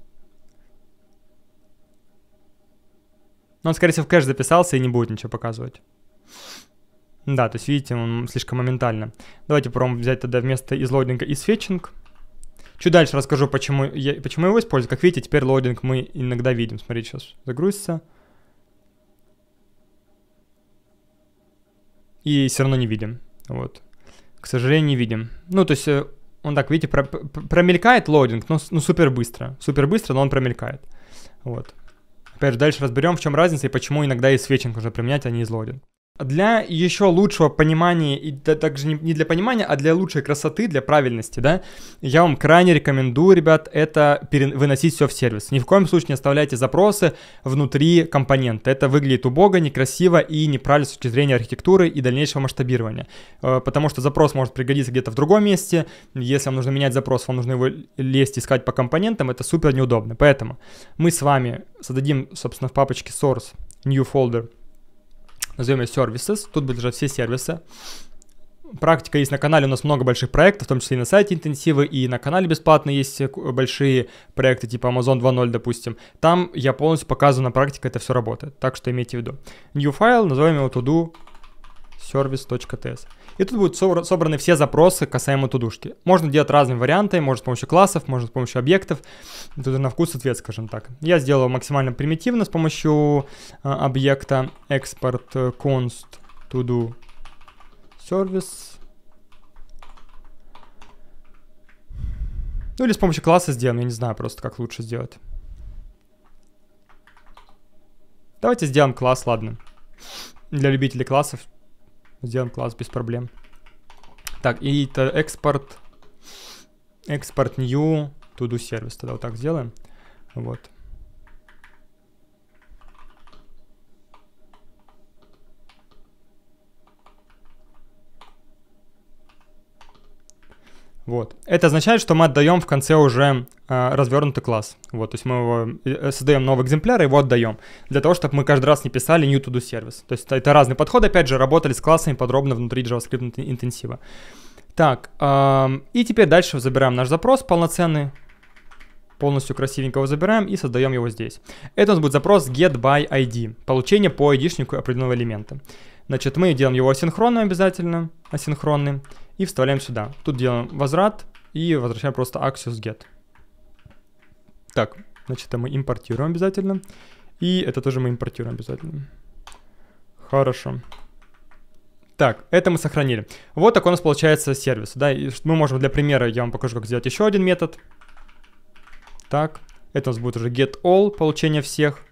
Но он, скорее всего, в кэш записался и не будет ничего показывать. Да, то есть, видите, он слишком моментально. Давайте попробуем взять тогда вместо isLoading а isFetching. Чуть дальше расскажу, почему я, почему я его использую. Как видите, теперь loading мы иногда видим. Смотрите, сейчас загрузится. И все равно не видим. Вот. К сожалению, не видим. Ну, то есть, э, он так, видите, про, промелькает loading, но ну, супер быстро. Супер быстро, но он промелькает. Вот. Опять же, дальше разберем, в чем разница и почему иногда isFetching нужно применять, а не isLoading для еще лучшего понимания, и также не для понимания, а для лучшей красоты, для правильности, да, я вам крайне рекомендую, ребят, это выносить все в сервис. Ни в коем случае не оставляйте запросы внутри компонента. Это выглядит убого, некрасиво и неправильно с точки зрения архитектуры и дальнейшего масштабирования. Э, потому что запрос может пригодиться где-то в другом месте. Если вам нужно менять запрос, вам нужно его лезть искать по компонентам, это супер неудобно. Поэтому мы с вами создадим, собственно, в папочке source new folder назовем ее services. Тут будут лежать все сервисы. Практика есть на канале, у нас много больших проектов, в том числе и на сайте интенсивы, и на канале бесплатно есть большие проекты, типа Amazon 2.0, допустим. Там я полностью показываю на практике, это все работает, так что имейте в виду. New файл, назовем его to-do service.ts. И тут будут собраны все запросы касаемо тудушки. Можно делать разными вариантами, можно с помощью классов, можно с помощью объектов. Тут на вкус ответ, скажем так. Я сделал максимально примитивно с помощью э, объекта export const to do service. Ну или с помощью класса сделаем, я не знаю просто, как лучше сделать. Давайте сделаем класс, ладно. Для любителей классов сделаем класс без проблем. Так, и это экспорт, экспорт new to do сервис. Тогда вот так сделаем. Вот. Вот. Это означает, что мы отдаем в конце уже э, развернутый класс. Вот, то есть мы его э, создаем новый экземпляр и его отдаем. Для того, чтобы мы каждый раз не писали new to do сервис. То есть это разный подход, опять же, работали с классами подробно внутри JavaScript интенсива. Так, э, и теперь дальше забираем наш запрос полноценный, полностью красивенького забираем и создаем его здесь. Это у нас будет запрос get by ID, получение по ID-шнику определенного элемента. Значит, мы делаем его асинхронным обязательно, асинхронным и вставляем сюда. Тут делаем возврат и возвращаем просто Axios get. Так, значит, это мы импортируем обязательно. И это тоже мы импортируем обязательно. Хорошо. Так, это мы сохранили. Вот такой у нас получается сервис. Да, и мы можем для примера, я вам покажу, как сделать еще один метод. Так, это у нас будет уже get all, получение всех.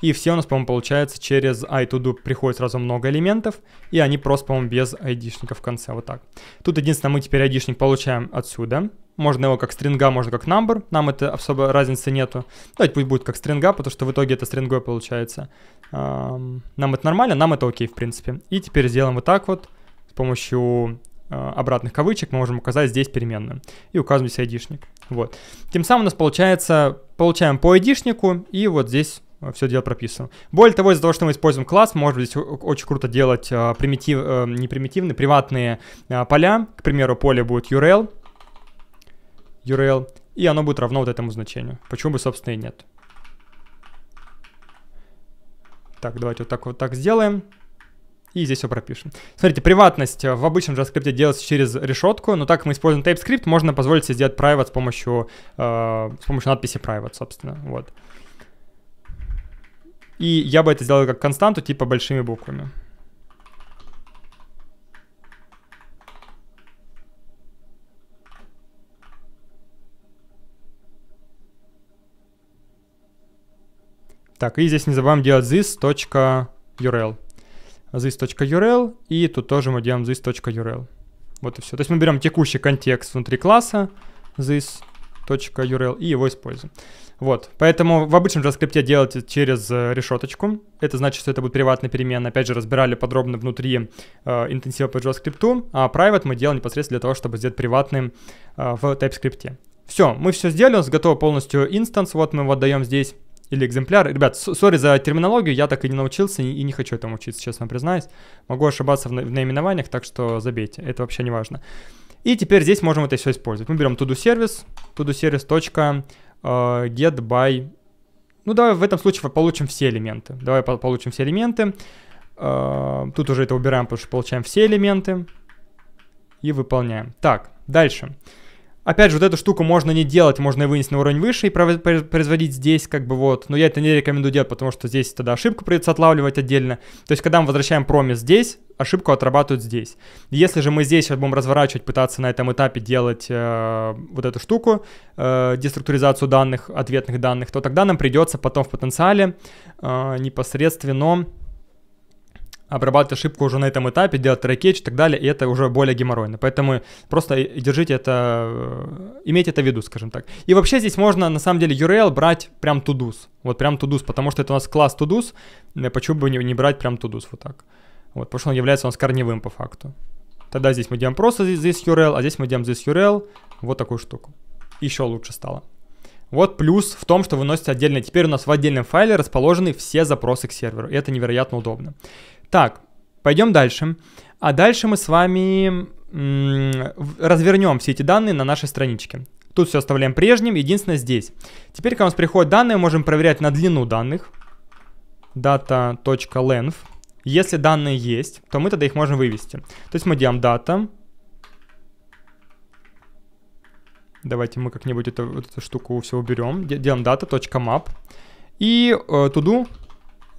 И все у нас, по-моему, получается через iTodo приходит сразу много элементов, и они просто, по-моему, без айдишника в конце, вот так. Тут единственное, мы теперь айдишник получаем отсюда. Можно его как стринга, можно как number, нам это особо разницы нету. Давайте пусть будет как стринга, потому что в итоге это стрингой получается. Нам это нормально, нам это окей, в принципе. И теперь сделаем вот так вот, с помощью а, обратных кавычек мы можем указать здесь переменную и указываем здесь айдишник. Вот. Тем самым у нас получается, получаем по айдишнику и вот здесь все дело прописано. Более того, из-за того, что мы используем класс, можно здесь очень круто делать э, примитив, э, не примитивные, приватные э, поля. К примеру, поле будет URL, URL, и оно будет равно вот этому значению. Почему бы, собственно, и нет. Так, давайте вот так вот так сделаем. И здесь все пропишем. Смотрите, приватность в обычном JavaScript делается через решетку, но так как мы используем TypeScript, можно позволить себе сделать private с помощью, э, с помощью надписи private, собственно. Вот. И я бы это сделал как константу, типа большими буквами. Так, и здесь не забываем делать this.url. this.url, и тут тоже мы делаем this.url. Вот и все. То есть мы берем текущий контекст внутри класса this.url и его используем. Вот, поэтому в обычном JavaScript делать через э, решеточку. Это значит, что это будет приватная переменная. Опять же, разбирали подробно внутри э, интенсива по JavaScript, а private мы делаем непосредственно для того, чтобы сделать приватным э, в TypeScript. Все, мы все сделали, у нас готов полностью инстанс, вот мы его отдаем здесь, или экземпляр. Ребят, сори за терминологию, я так и не научился и не хочу этому учиться, честно признаюсь. Могу ошибаться в, в наименованиях, так что забейте, это вообще не важно. И теперь здесь можем это все использовать. Мы берем to-do сервис, to-do сервис get by... Ну, давай в этом случае получим все элементы. Давай по получим все элементы. Uh, тут уже это убираем, потому что получаем все элементы. И выполняем. Так, дальше. Дальше. Опять же, вот эту штуку можно не делать, можно и вынести на уровень выше и производить здесь, как бы вот. Но я это не рекомендую делать, потому что здесь тогда ошибку придется отлавливать отдельно. То есть, когда мы возвращаем промис здесь, ошибку отрабатывают здесь. Если же мы здесь будем разворачивать, пытаться на этом этапе делать э, вот эту штуку, э, деструктуризацию данных, ответных данных, то тогда нам придется потом в потенциале э, непосредственно обрабатывать ошибку уже на этом этапе, делать трекетч и так далее, и это уже более геморройно. Поэтому просто держите это, э, имейте это в виду, скажем так. И вообще здесь можно, на самом деле, URL брать прям todos. Вот прям todos, потому что это у нас класс todos, э, почему бы не, не брать прям todos вот так. Вот, потому что он является у нас корневым по факту. Тогда здесь мы делаем просто здесь URL, а здесь мы делаем здесь URL, вот такую штуку. Еще лучше стало. Вот плюс в том, что выносится отдельно. Теперь у нас в отдельном файле расположены все запросы к серверу. И это невероятно удобно. Так, пойдем дальше. А дальше мы с вами развернем все эти данные на нашей страничке. Тут все оставляем прежним, единственное здесь. Теперь, когда у нас приходят данные, можем проверять на длину данных. data.length. Если данные есть, то мы тогда их можем вывести. То есть мы делаем дата. Давайте мы как-нибудь эту, вот эту штуку все уберем. Делаем data.map. И э, to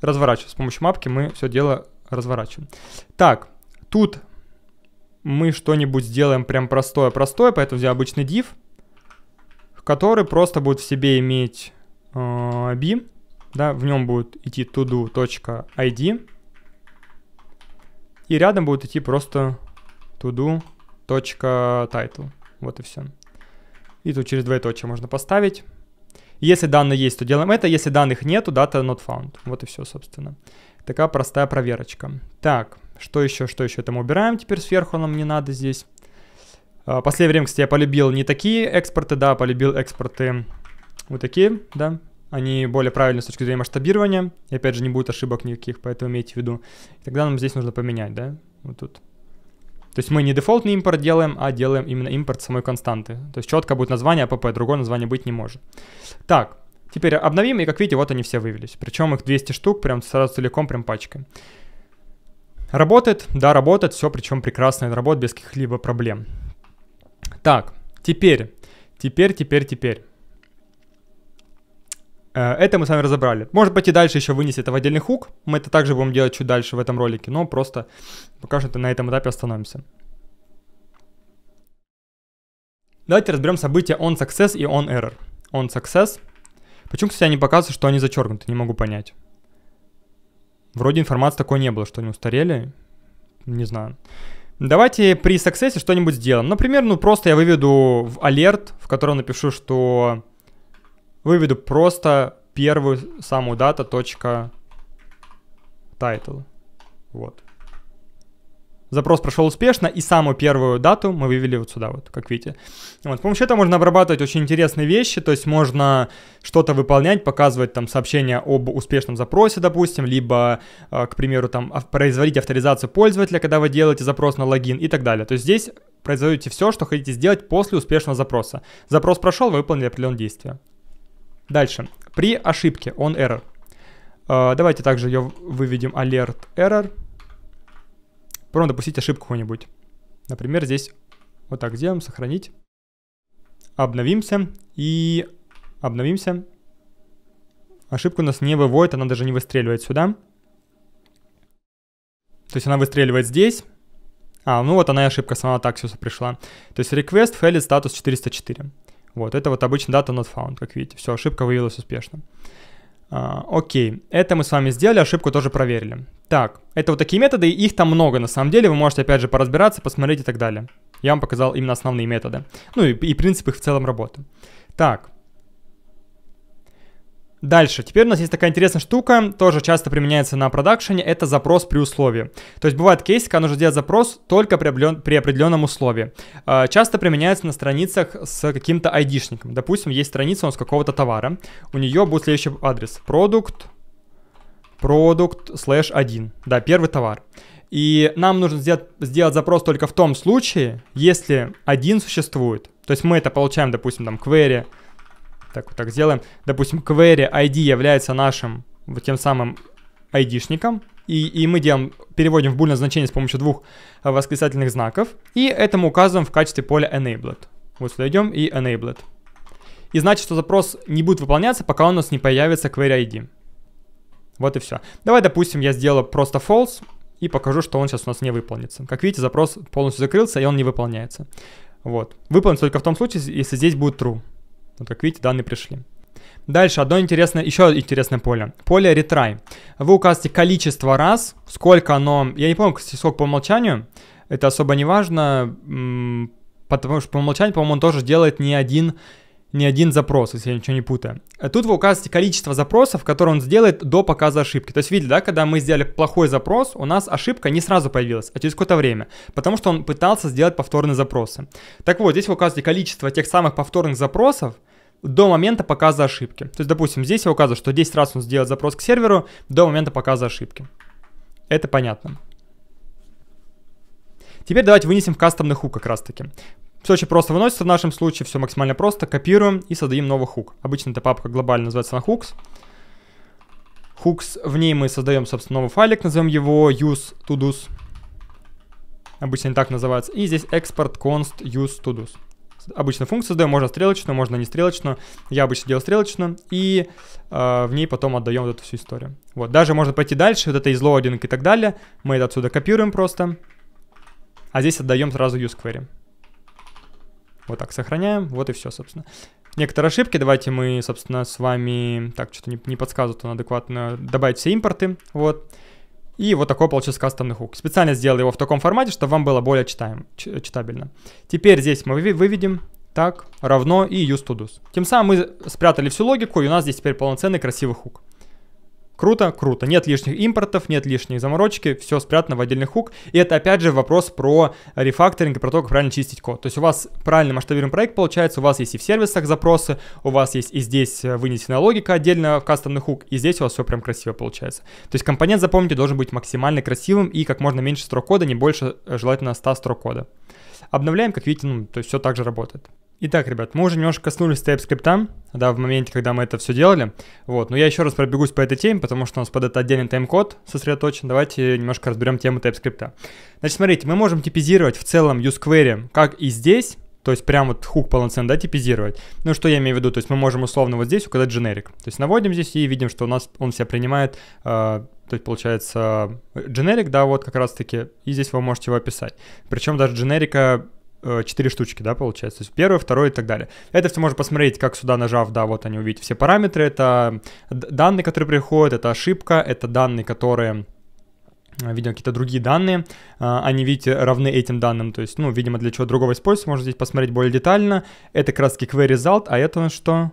разворачиваем. С помощью мапки мы все дело разворачиваем. Так, тут мы что-нибудь сделаем прям простое-простое, поэтому взял обычный div, который просто будет в себе иметь э, b, да, в нем будет идти todo.id, и рядом будет идти просто todo.title. Вот и все. И тут через двоеточие можно поставить. Если данные есть, то делаем это. Если данных нету, data not found. Вот и все, собственно. Такая простая проверочка. Так, что еще, что еще? Это убираем теперь сверху, нам не надо здесь. А, последнее время, кстати, я полюбил не такие экспорты, да, полюбил экспорты вот такие, да. Они более правильные с точки зрения масштабирования. И опять же, не будет ошибок никаких, поэтому имейте в виду. И тогда нам здесь нужно поменять, да, вот тут. То есть мы не дефолтный импорт делаем, а делаем именно импорт самой константы. То есть четко будет название APP, другое название быть не может. Так, теперь обновим, и как видите, вот они все вывелись. Причем их 200 штук, прям сразу целиком, прям пачкой. Работает? Да, работает, все, причем прекрасно работает без каких-либо проблем. Так, теперь, теперь, теперь, теперь. Э, это мы с вами разобрали. Может быть и дальше еще вынести это в отдельный хук. Мы это также будем делать чуть дальше в этом ролике, но просто пока что на этом этапе остановимся. Давайте разберем события on success и on error. On success. Почему, кстати, они показывают, что они зачеркнуты? Не могу понять. Вроде информации такой не было, что они устарели. Не знаю. Давайте при success что-нибудь сделаем. Например, ну просто я выведу в алерт, в котором напишу, что выведу просто первую самую дата title. Вот. Запрос прошел успешно, и самую первую дату мы вывели вот сюда, вот, как видите. Вот, с помощью этого можно обрабатывать очень интересные вещи, то есть можно что-то выполнять, показывать там сообщение об успешном запросе, допустим, либо, э, к примеру, там производить авторизацию пользователя, когда вы делаете запрос на логин и так далее. То есть здесь производите все, что хотите сделать после успешного запроса. Запрос прошел, вы выполнили определенные действия. Дальше. При ошибке on error. Uh, давайте также ее выведем alert error. Попробуем допустить ошибку какую-нибудь. Например, здесь вот так сделаем, сохранить. Обновимся и обновимся. Ошибка у нас не выводит, она даже не выстреливает сюда. То есть она выстреливает здесь. А, ну вот она и ошибка сама так все пришла. То есть request failed status 404. Вот, это вот обычно data not found, как видите. Все, ошибка выявилась успешно. А, окей, это мы с вами сделали, ошибку тоже проверили. Так, это вот такие методы, их там много на самом деле, вы можете опять же поразбираться, посмотреть и так далее. Я вам показал именно основные методы. Ну и, и принцип их в целом работы. Так, Дальше, теперь у нас есть такая интересная штука, тоже часто применяется на продакшене, это запрос при условии. То есть бывает кейс, когда нужно сделать запрос только при, определен, при определенном условии. А, часто применяется на страницах с каким-то айдишником. Допустим, есть страница у нас какого-то товара, у нее будет следующий адрес. Продукт, продукт, слэш 1. Да, первый товар. И нам нужно сделать, сделать запрос только в том случае, если один существует. То есть мы это получаем, допустим, там, query, так вот так сделаем. Допустим, query ID является нашим вот тем самым ID-шником, и, и мы делаем, переводим в бульное значение с помощью двух восклицательных знаков, и это мы указываем в качестве поля enabled. Вот сюда идем и enabled. И значит, что запрос не будет выполняться, пока у нас не появится query ID. Вот и все. Давай, допустим, я сделаю просто false и покажу, что он сейчас у нас не выполнится. Как видите, запрос полностью закрылся, и он не выполняется. Вот. Выполнится только в том случае, если здесь будет true. Вот как видите, данные пришли. Дальше одно интересное, еще интересное поле. Поле retry. Вы указываете количество раз, сколько оно, я не помню, сколько по умолчанию, это особо не важно, потому что по умолчанию, по-моему, он тоже делает не один, не один запрос, если я ничего не путаю. Тут вы указываете количество запросов, которые он сделает до показа ошибки. То есть, видите, да, когда мы сделали плохой запрос, у нас ошибка не сразу появилась, а через какое-то время, потому что он пытался сделать повторные запросы. Так вот, здесь вы указываете количество тех самых повторных запросов, до момента показа ошибки. То есть, допустим, здесь я указываю, что 10 раз он сделает запрос к серверу до момента показа ошибки. Это понятно. Теперь давайте вынесем в кастомный хук как раз таки. Все очень просто выносится в нашем случае, все максимально просто. Копируем и создадим новый хук. Обычно эта папка глобально называется на hooks. hooks, в ней мы создаем, собственно, новый файлик, назовем его use todos. Обычно не так называется. И здесь export const use todos. Обычно функцию создаем, можно стрелочную, можно не стрелочную. Я обычно делаю стрелочную, и э, в ней потом отдаем вот эту всю историю. Вот, даже можно пойти дальше, вот это из loading и так далее. Мы это отсюда копируем просто. А здесь отдаем сразу use query. Вот так сохраняем, вот и все, собственно. Некоторые ошибки, давайте мы, собственно, с вами... Так, что-то не, не подсказывает он адекватно. Добавить все импорты, вот. И вот такой получился кастомный хук. Специально сделал его в таком формате, чтобы вам было более читаем, читабельно. Теперь здесь мы выведем так, равно и use to do's. Тем самым мы спрятали всю логику, и у нас здесь теперь полноценный красивый хук. Круто, круто. Нет лишних импортов, нет лишней заморочки, все спрятано в отдельный хук. И это опять же вопрос про рефакторинг и про то, как правильно чистить код. То есть у вас правильно масштабируемый проект получается, у вас есть и в сервисах запросы, у вас есть и здесь вынесенная логика отдельно в кастомный хук, и здесь у вас все прям красиво получается. То есть компонент, запомните, должен быть максимально красивым и как можно меньше строк кода, не больше э, желательно 100 строк кода. Обновляем, как видите, ну, то есть все так же работает. Итак, ребят, мы уже немножко коснулись TypeScript, да, в моменте, когда мы это все делали, вот, но я еще раз пробегусь по этой теме, потому что у нас под это отдельный тайм-код сосредоточен, давайте немножко разберем тему TypeScript. Значит, смотрите, мы можем типизировать в целом useQuery, как и здесь, то есть прям вот хук полноценно, да, типизировать. Ну, что я имею в виду? То есть мы можем условно вот здесь указать generic. То есть наводим здесь и видим, что у нас он себя принимает, э, то есть получается generic, да, вот как раз таки, и здесь вы можете его описать. Причем даже generic 4 э, штучки, да, получается. То есть первый, второй и так далее. Это все можно посмотреть, как сюда нажав, да, вот они увидите все параметры. Это данные, которые приходят, это ошибка, это данные, которые э, видимо, какие-то другие данные, а, они, видите, равны этим данным, то есть, ну, видимо, для чего другого использовать, можно здесь посмотреть более детально. Это таки query result, а это что?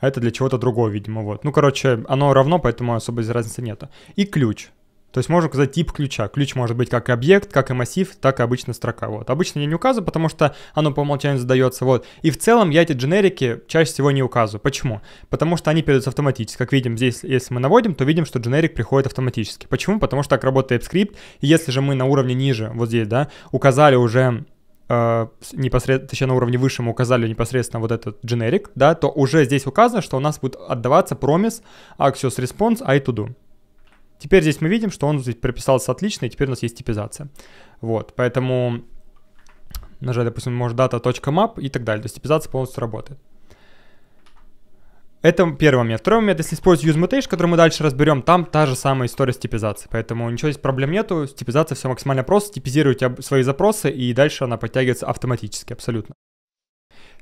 А это для чего-то другого, видимо, вот. Ну, короче, оно равно, поэтому особой разницы нету. И ключ. То есть можно указать тип ключа. Ключ может быть как объект, как и массив, так и обычная строка. Вот. Обычно я не указываю, потому что оно по умолчанию задается. Вот. И в целом я эти дженерики чаще всего не указываю. Почему? Потому что они передаются автоматически. Как видим здесь, если мы наводим, то видим, что дженерик приходит автоматически. Почему? Потому что так работает TypeScript. И если же мы на уровне ниже, вот здесь, да, указали уже Uh, непосредственно, точнее, на уровне выше мы указали непосредственно вот этот generic, да, то уже здесь указано, что у нас будет отдаваться промис Axios Response I to do. Теперь здесь мы видим, что он здесь прописался отлично, и теперь у нас есть типизация. Вот, поэтому нажать, допустим, может data.map и так далее. То есть типизация полностью работает. Это первый момент. Второй момент, если использовать useMutation, который мы дальше разберем, там та же самая история с типизацией. Поэтому ничего здесь проблем нету. С типизацией все максимально просто. Типизируйте свои запросы, и дальше она подтягивается автоматически, абсолютно.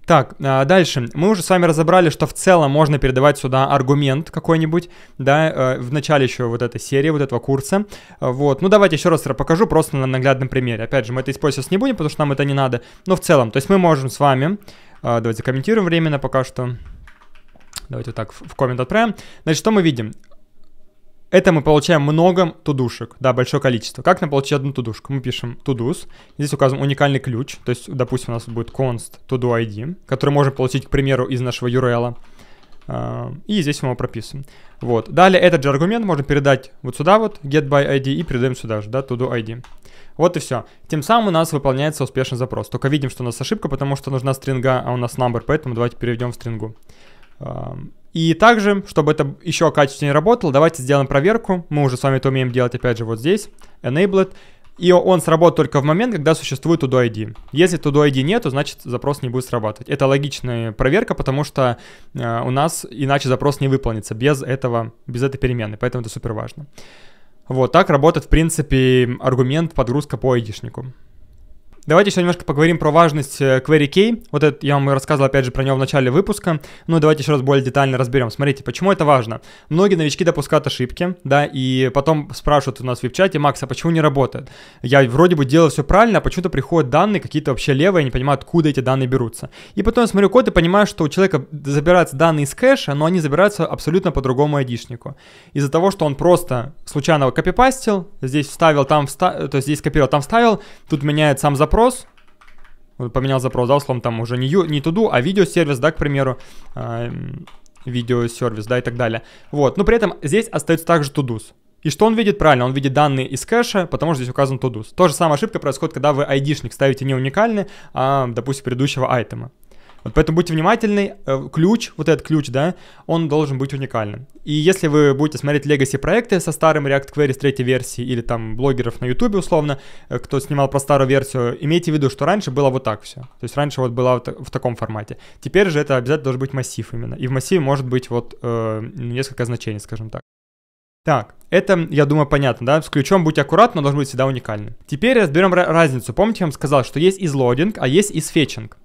Так, а, дальше. Мы уже с вами разобрали, что в целом можно передавать сюда аргумент какой-нибудь, да, э, в начале еще вот этой серии, вот этого курса. Вот, ну давайте еще раз покажу просто на наглядном примере. Опять же, мы это использовать не будем, потому что нам это не надо. Но в целом, то есть мы можем с вами, а, давайте комментируем временно пока что. Давайте вот так в коммент отправим. Значит, что мы видим? Это мы получаем много тудушек, да, большое количество. Как нам получить одну тудушку? Мы пишем tudus, здесь указываем уникальный ключ, то есть, допустим, у нас будет const todo ID, который можем получить, к примеру, из нашего URL. А, и здесь мы его прописываем. Вот. Далее этот же аргумент можно передать вот сюда вот, get by ID, и передаем сюда же, да, todo ID. Вот и все. Тем самым у нас выполняется успешный запрос. Только видим, что у нас ошибка, потому что нужна стринга, а у нас number, поэтому давайте переведем в стрингу. И также, чтобы это еще качественнее работало, давайте сделаем проверку. Мы уже с вами это умеем делать, опять же, вот здесь. Enabled. И он сработает только в момент, когда существует ToDo ID. Если ToDo ID нет, то значит запрос не будет срабатывать. Это логичная проверка, потому что э, у нас иначе запрос не выполнится без этого, без этой перемены. Поэтому это супер важно. Вот так работает, в принципе, аргумент подгрузка по айдишнику. Давайте еще немножко поговорим про важность э, Query Key. Вот это я вам рассказывал, опять же, про него в начале выпуска. Ну, давайте еще раз более детально разберем. Смотрите, почему это важно. Многие новички допускают ошибки, да, и потом спрашивают у нас в веб-чате, Макс, а почему не работает? Я вроде бы делаю все правильно, а почему-то приходят данные какие-то вообще левые, не понимаю, откуда эти данные берутся. И потом я смотрю код и понимаю, что у человека забираются данные из кэша, но они забираются абсолютно по другому айдишнику. Из-за того, что он просто случайно копипастил, здесь вставил, там вставил, то есть здесь копировал, там вставил, тут меняет сам запрос, запрос, поменял запрос, да, условно, там уже не, туду, а видеосервис, да, к примеру, э, видеосервис, да, и так далее. Вот, но при этом здесь остается также тудус. И что он видит правильно? Он видит данные из кэша, потому что здесь указан тудус. То же самая ошибка происходит, когда вы айдишник ставите не уникальный, а, допустим, предыдущего айтема. Вот поэтому будьте внимательны, э, ключ, вот этот ключ, да, он должен быть уникальным. И если вы будете смотреть legacy проекты со старым React Query с третьей версии или там блогеров на YouTube условно, э, кто снимал про старую версию, имейте в виду, что раньше было вот так все. То есть раньше вот было в таком формате. Теперь же это обязательно должен быть массив именно. И в массиве может быть вот э, несколько значений, скажем так. Так, это, я думаю, понятно, да? С ключом будьте аккуратны, но должен быть всегда уникальным. Теперь разберем разницу. Помните, я вам сказал, что есть излодинг, а есть изфетчинг.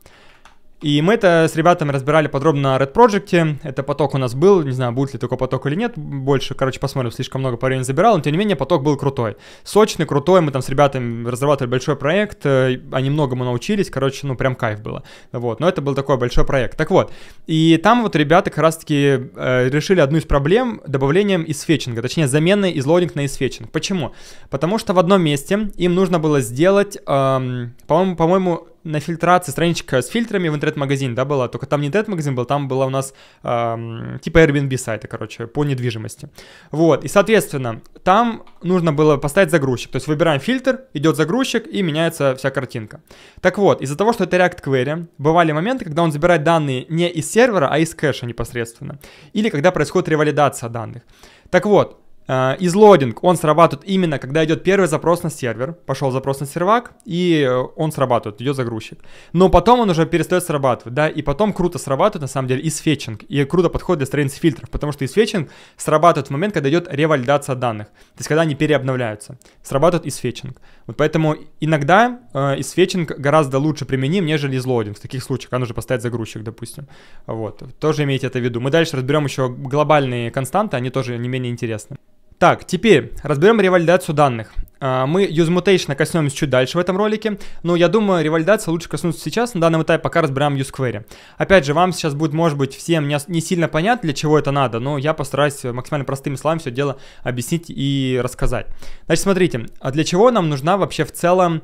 И мы это с ребятами разбирали подробно на Red Project. Это поток у нас был, не знаю, будет ли такой поток или нет, больше, короче, посмотрим, слишком много по времени забирал, но тем не менее поток был крутой. Сочный, крутой, мы там с ребятами разрабатывали большой проект, э, они многому научились, короче, ну прям кайф было. Вот, но это был такой большой проект. Так вот, и там вот ребята как раз-таки э, решили одну из проблем добавлением из фетчинга, точнее заменой из лодинг на из фетчинг. Почему? Потому что в одном месте им нужно было сделать, эм, по-моему, по-моему, на фильтрации страничка с фильтрами в интернет-магазине, да, была, только там не интернет-магазин был, там была у нас эм, типа Airbnb сайта, короче, по недвижимости. Вот, и, соответственно, там нужно было поставить загрузчик, то есть выбираем фильтр, идет загрузчик и меняется вся картинка. Так вот, из-за того, что это React Query, бывали моменты, когда он забирает данные не из сервера, а из кэша непосредственно, или когда происходит ревалидация данных. Так вот, э, isLoading он срабатывает именно, когда идет первый запрос на сервер. Пошел запрос на сервак, и э, он срабатывает, идет загрузчик. Но потом он уже перестает срабатывать, да, и потом круто срабатывает, на самом деле, isFetching. И круто подходит для страниц фильтров, потому что isFetching срабатывает в момент, когда идет ревалидация данных. То есть, когда они переобновляются. Срабатывает isFetching. Вот поэтому иногда э, из фетчинг гораздо лучше применим, нежели из лодинг. В таких случаях, когда нужно поставить загрузчик, допустим. Вот. Тоже имейте это в виду. Мы дальше разберем еще глобальные константы, они тоже не менее интересны. Так, теперь разберем ревалидацию данных. А, мы useMutation коснемся чуть дальше в этом ролике, но я думаю, ревалидация лучше коснуться сейчас, на данном этапе, пока разбираем useQuery. Опять же, вам сейчас будет, может быть, всем не сильно понятно, для чего это надо, но я постараюсь максимально простыми словами все дело объяснить и рассказать. Значит, смотрите, а для чего нам нужна вообще в целом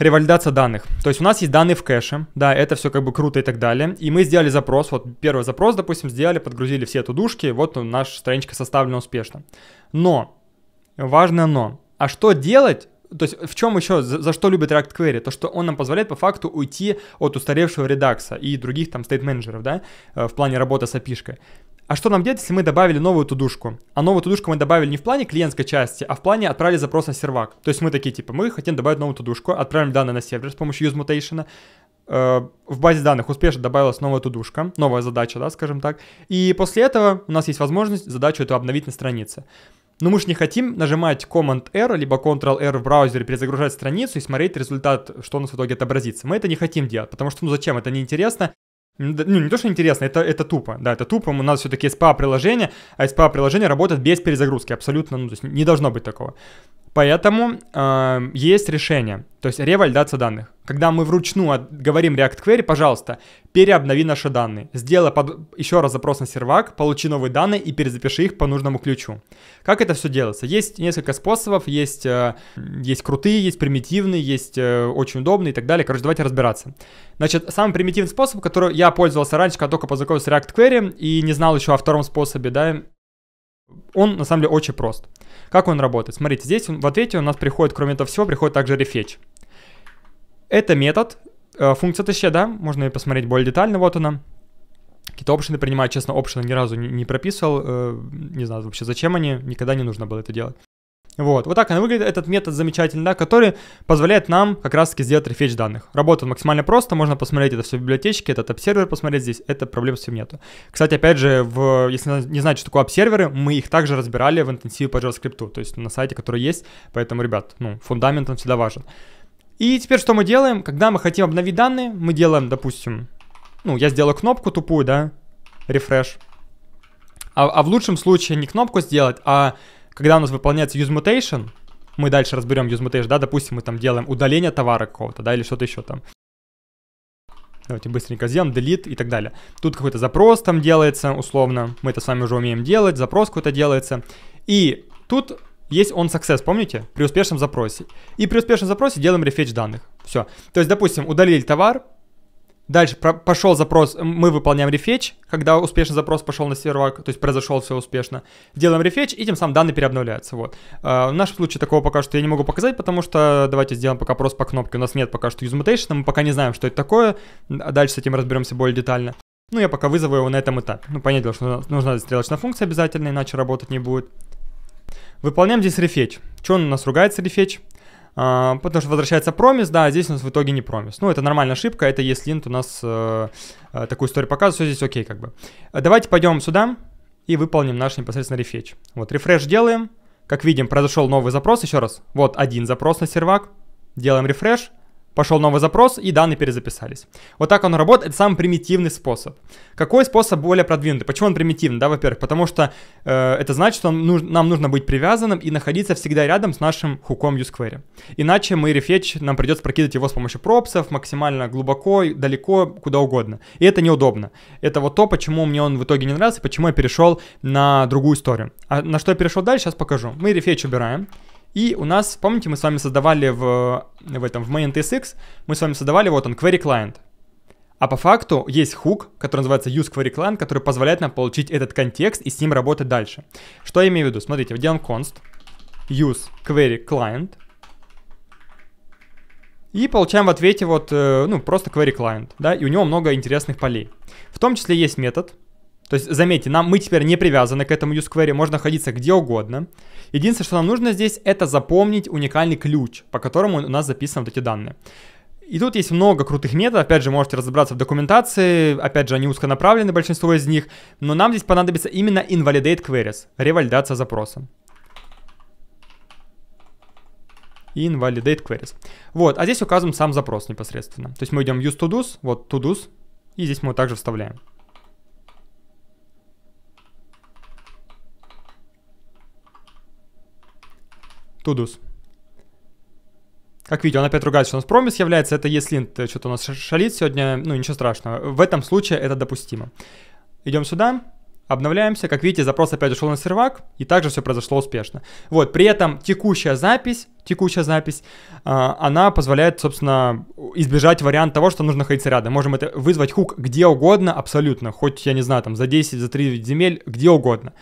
ревалидация данных. То есть у нас есть данные в кэше, да, это все как бы круто и так далее. И мы сделали запрос, вот первый запрос, допустим, сделали, подгрузили все тудушки, вот наша страничка составлена успешно. Но, важное но, а что делать, то есть в чем еще, за, за что любит React Query? То, что он нам позволяет по факту уйти от устаревшего редакса и других там стейт-менеджеров, да, э, в плане работы с api -шкой. А что нам делать, если мы добавили новую тудушку? А новую тудушку мы добавили не в плане клиентской части, а в плане отправили запрос на сервак. То есть мы такие, типа, мы хотим добавить новую тудушку, отправим данные на сервер с помощью useMutation, э, в базе данных успешно добавилась новая тудушка, новая задача, да, скажем так. И после этого у нас есть возможность задачу эту обновить на странице. Но мы же не хотим нажимать Command-R, либо Ctrl-R в браузере, перезагружать страницу и смотреть результат, что у нас в итоге отобразится. Мы это не хотим делать, потому что, ну зачем, это неинтересно. Ну, не то, что интересно, это, это тупо. Да, это тупо. У нас все-таки SPA-приложение, а SPA-приложение работает без перезагрузки. Абсолютно, ну, то есть не должно быть такого. Поэтому э, есть решение, то есть ревалидация данных. Когда мы вручную говорим React Query, пожалуйста, переобнови наши данные. Сделай под, еще раз запрос на сервак, получи новые данные и перезапиши их по нужному ключу. Как это все делается? Есть несколько способов, есть, э, есть крутые, есть примитивные, есть э, очень удобные и так далее. Короче, давайте разбираться. Значит, самый примитивный способ, который я пользовался раньше, когда только познакомился с React Query и не знал еще о втором способе, да, он на самом деле очень прост. Как он работает? Смотрите, здесь в ответе у нас приходит, кроме этого всего, приходит также refetch. Это метод, э, функция точнее, да, можно ее посмотреть более детально, вот она. Какие-то опшены принимаю, честно, опшены ни разу не, прописывал, э, не знаю вообще зачем они, никогда не нужно было это делать. Вот, вот так она выглядит, этот метод замечательный, да, который позволяет нам как раз-таки сделать рефетч данных. Работает максимально просто, можно посмотреть это все в библиотечке, этот обсервер посмотреть здесь, это проблем с этим нету. Кстати, опять же, в, если не знаете, что такое обсерверы, мы их также разбирали в интенсиве по JavaScript, то есть на сайте, который есть, поэтому, ребят, ну, фундамент он всегда важен. И теперь что мы делаем? Когда мы хотим обновить данные, мы делаем, допустим, ну, я сделаю кнопку тупую, да, refresh. А, а в лучшем случае не кнопку сделать, а когда у нас выполняется useMutation, мы дальше разберем useMutation, да, допустим, мы там делаем удаление товара какого-то, да, или что-то еще там. Давайте быстренько сделаем, delete и так далее. Тут какой-то запрос там делается, условно. Мы это с вами уже умеем делать, запрос какой-то делается. И тут есть on success, помните? При успешном запросе. И при успешном запросе делаем refetch данных. Все. То есть, допустим, удалили товар, Дальше про- пошел запрос, мы выполняем рефетч, когда успешный запрос пошел на сервак, то есть произошел все успешно. Делаем рефетч, и тем самым данные переобновляются. Вот. А, в нашем случае такого пока что я не могу показать, потому что давайте сделаем пока просто по кнопке. У нас нет пока что usemutation, мы пока не знаем, что это такое. А дальше с этим разберемся более детально. Ну, я пока вызову его на этом этапе. Ну, понятно, что нужна стрелочная функция обязательно, иначе работать не будет. Выполняем здесь рефетч. Что он у нас ругается рефетч? А, потому что возвращается промис, да, а здесь у нас в итоге не промис. Ну, это нормальная ошибка, это если int у нас э, э, такую историю показывает, все здесь окей как бы. Давайте пойдем сюда и выполним наш непосредственно рефетч. Вот, рефреш делаем. Как видим, произошел новый запрос, еще раз. Вот один запрос на сервак. Делаем рефреш пошел новый запрос, и данные перезаписались. Вот так он работает, это самый примитивный способ. Какой способ более продвинутый? Почему он примитивный? Да, во-первых, потому что э, это значит, что нуж, нам нужно быть привязанным и находиться всегда рядом с нашим хуком useQuery. Иначе мы рефетч, нам придется прокидывать его с помощью пропсов, максимально глубоко, далеко, куда угодно. И это неудобно. Это вот то, почему мне он в итоге не нравится, почему я перешел на другую историю. А на что я перешел дальше, сейчас покажу. Мы рефетч убираем. И у нас, помните, мы с вами создавали в, в этом, в main.tsx, мы с вами создавали, вот он, query client. А по факту есть хук, который называется use query client, который позволяет нам получить этот контекст и с ним работать дальше. Что я имею в виду? Смотрите, делаем const use query client. И получаем в ответе вот, э, ну, просто query client, да, и у него много интересных полей. В том числе есть метод, то есть, заметьте, нам, мы теперь не привязаны к этому useQuery, можно находиться где угодно. Единственное, что нам нужно здесь, это запомнить уникальный ключ, по которому у нас записаны вот эти данные. И тут есть много крутых методов, опять же, можете разобраться в документации, опять же, они узконаправлены, большинство из них, но нам здесь понадобится именно invalidate queries, ревалидация запроса. Invalidate queries. Вот, а здесь указываем сам запрос непосредственно. То есть мы идем use todos, вот todos, и здесь мы его также вставляем. Тудус. Как видите, он опять ругается, что у нас промис является. Это если что-то у нас шалит сегодня, ну ничего страшного. В этом случае это допустимо. Идем сюда, обновляемся. Как видите, запрос опять ушел на сервак, и также все произошло успешно. Вот, при этом текущая запись, текущая запись, э, она позволяет, собственно, избежать вариант того, что нужно находиться рядом. Можем это вызвать хук где угодно, абсолютно, хоть, я не знаю, там, за 10, за 3 земель, где угодно.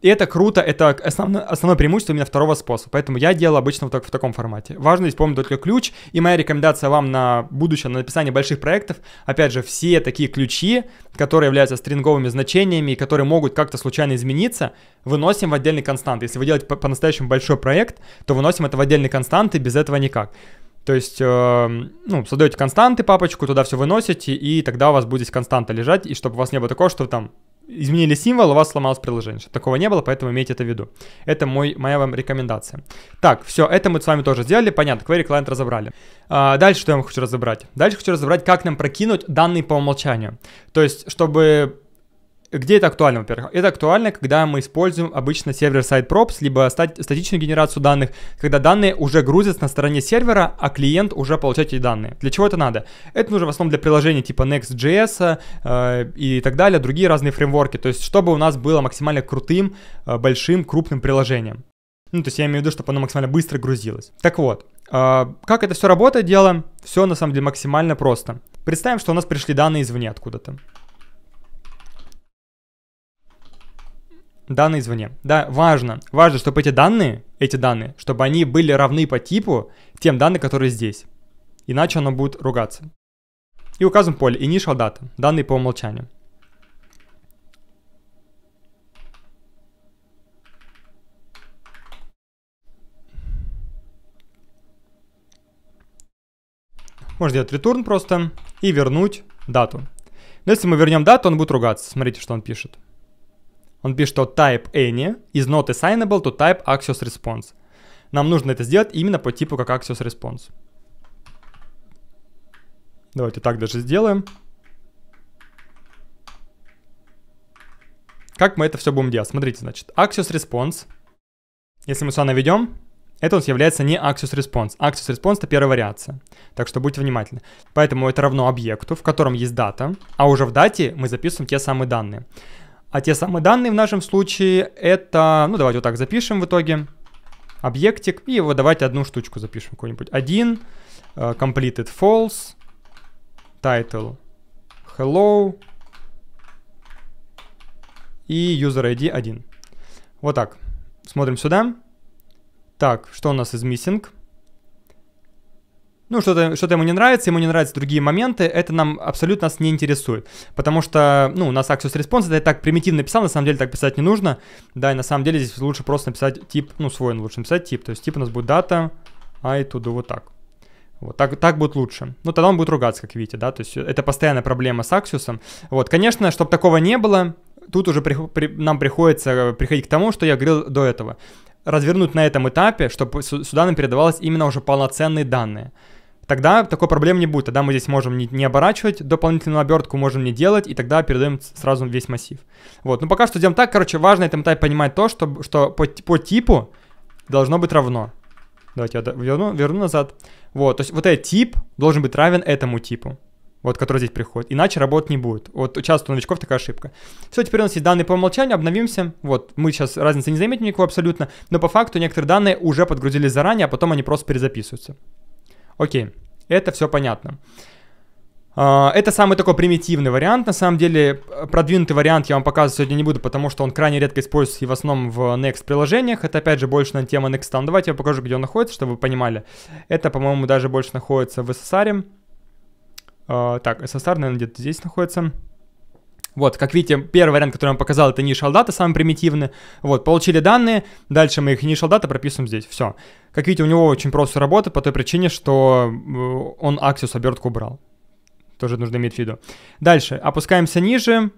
И это круто, это основное, основное преимущество именно второго способа. Поэтому я делал обычно вот так, в таком формате. Важно здесь помнить только ключ. И моя рекомендация вам на будущее, на написание больших проектов, опять же, все такие ключи, которые являются стринговыми значениями и которые могут как-то случайно измениться, выносим в отдельный констант. Если вы делаете по-настоящему большой проект, то выносим это в отдельные константы, без этого никак. То есть, э, ну, создаете константы, папочку, туда все выносите, и тогда у вас будет константа лежать, и чтобы у вас не было такого, что там изменили символ, у вас сломалось приложение. Чтобы такого не было, поэтому имейте это в виду. Это мой, моя вам рекомендация. Так, все, это мы с вами тоже сделали. Понятно, query client разобрали. А, дальше что я вам хочу разобрать? Дальше хочу разобрать, как нам прокинуть данные по умолчанию. То есть, чтобы где это актуально, во-первых? Это актуально, когда мы используем обычно сервер-сайт props, либо статичную генерацию данных, когда данные уже грузятся на стороне сервера, а клиент уже получает эти данные. Для чего это надо? Это нужно в основном для приложений типа Next.js э, и так далее, другие разные фреймворки, то есть чтобы у нас было максимально крутым, э, большим, крупным приложением. Ну, то есть я имею в виду, чтобы оно максимально быстро грузилось. Так вот, э, как это все работает, дело, все на самом деле максимально просто. Представим, что у нас пришли данные извне откуда-то. Данные извне. Да, важно. Важно, чтобы эти данные, эти данные, чтобы они были равны по типу тем данным, которые здесь. Иначе оно будет ругаться. И указываем поле initial data, данные по умолчанию. Можно сделать return просто и вернуть дату. Но если мы вернем дату, он будет ругаться. Смотрите, что он пишет. Он пишет, что type any is not assignable to type Axios response. Нам нужно это сделать именно по типу как Axios response. Давайте так даже сделаем. Как мы это все будем делать? Смотрите, значит, Axios response. Если мы сюда наведем, это у нас является не Axios response. Axios response это первая вариация. Так что будьте внимательны. Поэтому это равно объекту, в котором есть дата, а уже в дате мы записываем те самые данные. А те самые данные в нашем случае это, ну давайте вот так запишем в итоге, объектик, и вот давайте одну штучку запишем какой-нибудь. Один, uh, completed false, title hello и user ID 1. Вот так. Смотрим сюда. Так, что у нас из missing? Ну, что-то что ему не нравится, ему не нравятся другие моменты, это нам абсолютно нас не интересует. Потому что, ну, у нас Access Response, это я так примитивно писал, на самом деле так писать не нужно. Да, и на самом деле здесь лучше просто написать тип, ну, свой лучше написать тип. То есть тип у нас будет дата, а и туда вот так. Вот, так, так будет лучше. Ну, тогда он будет ругаться, как видите, да, то есть это постоянная проблема с Axios. Вот, конечно, чтобы такого не было, тут уже при, при, нам приходится приходить к тому, что я говорил до этого. Развернуть на этом этапе, чтобы сюда нам передавалось именно уже полноценные данные тогда такой проблемы не будет. Тогда мы здесь можем не, не оборачивать дополнительную обертку, можем не делать, и тогда передаем сразу весь массив. Вот, ну пока что делаем так. Короче, важно этом этапе понимать то, что, что по, по типу должно быть равно. Давайте я верну, верну назад. Вот, то есть вот этот тип должен быть равен этому типу. Вот, который здесь приходит. Иначе работать не будет. Вот часто у новичков такая ошибка. Все, теперь у нас есть данные по умолчанию, обновимся. Вот, мы сейчас разницы не заметим никакой абсолютно, но по факту некоторые данные уже подгрузились заранее, а потом они просто перезаписываются. Окей, это все понятно. А, это самый такой примитивный вариант. На самом деле, продвинутый вариант я вам показывать сегодня не буду, потому что он крайне редко используется и в основном в Next приложениях. Это опять же больше на тему Next. Давайте я покажу, где он находится, чтобы вы понимали. Это, по-моему, даже больше находится в SSR. А, так, SSR, наверное, где-то здесь находится. Вот, как видите, первый вариант, который я вам показал, это initial data, самый примитивный. Вот, получили данные, дальше мы их initial data прописываем здесь, все. Как видите, у него очень просто работает по той причине, что э, он Axios обертку убрал. Тоже нужно иметь в виду. Дальше, опускаемся ниже,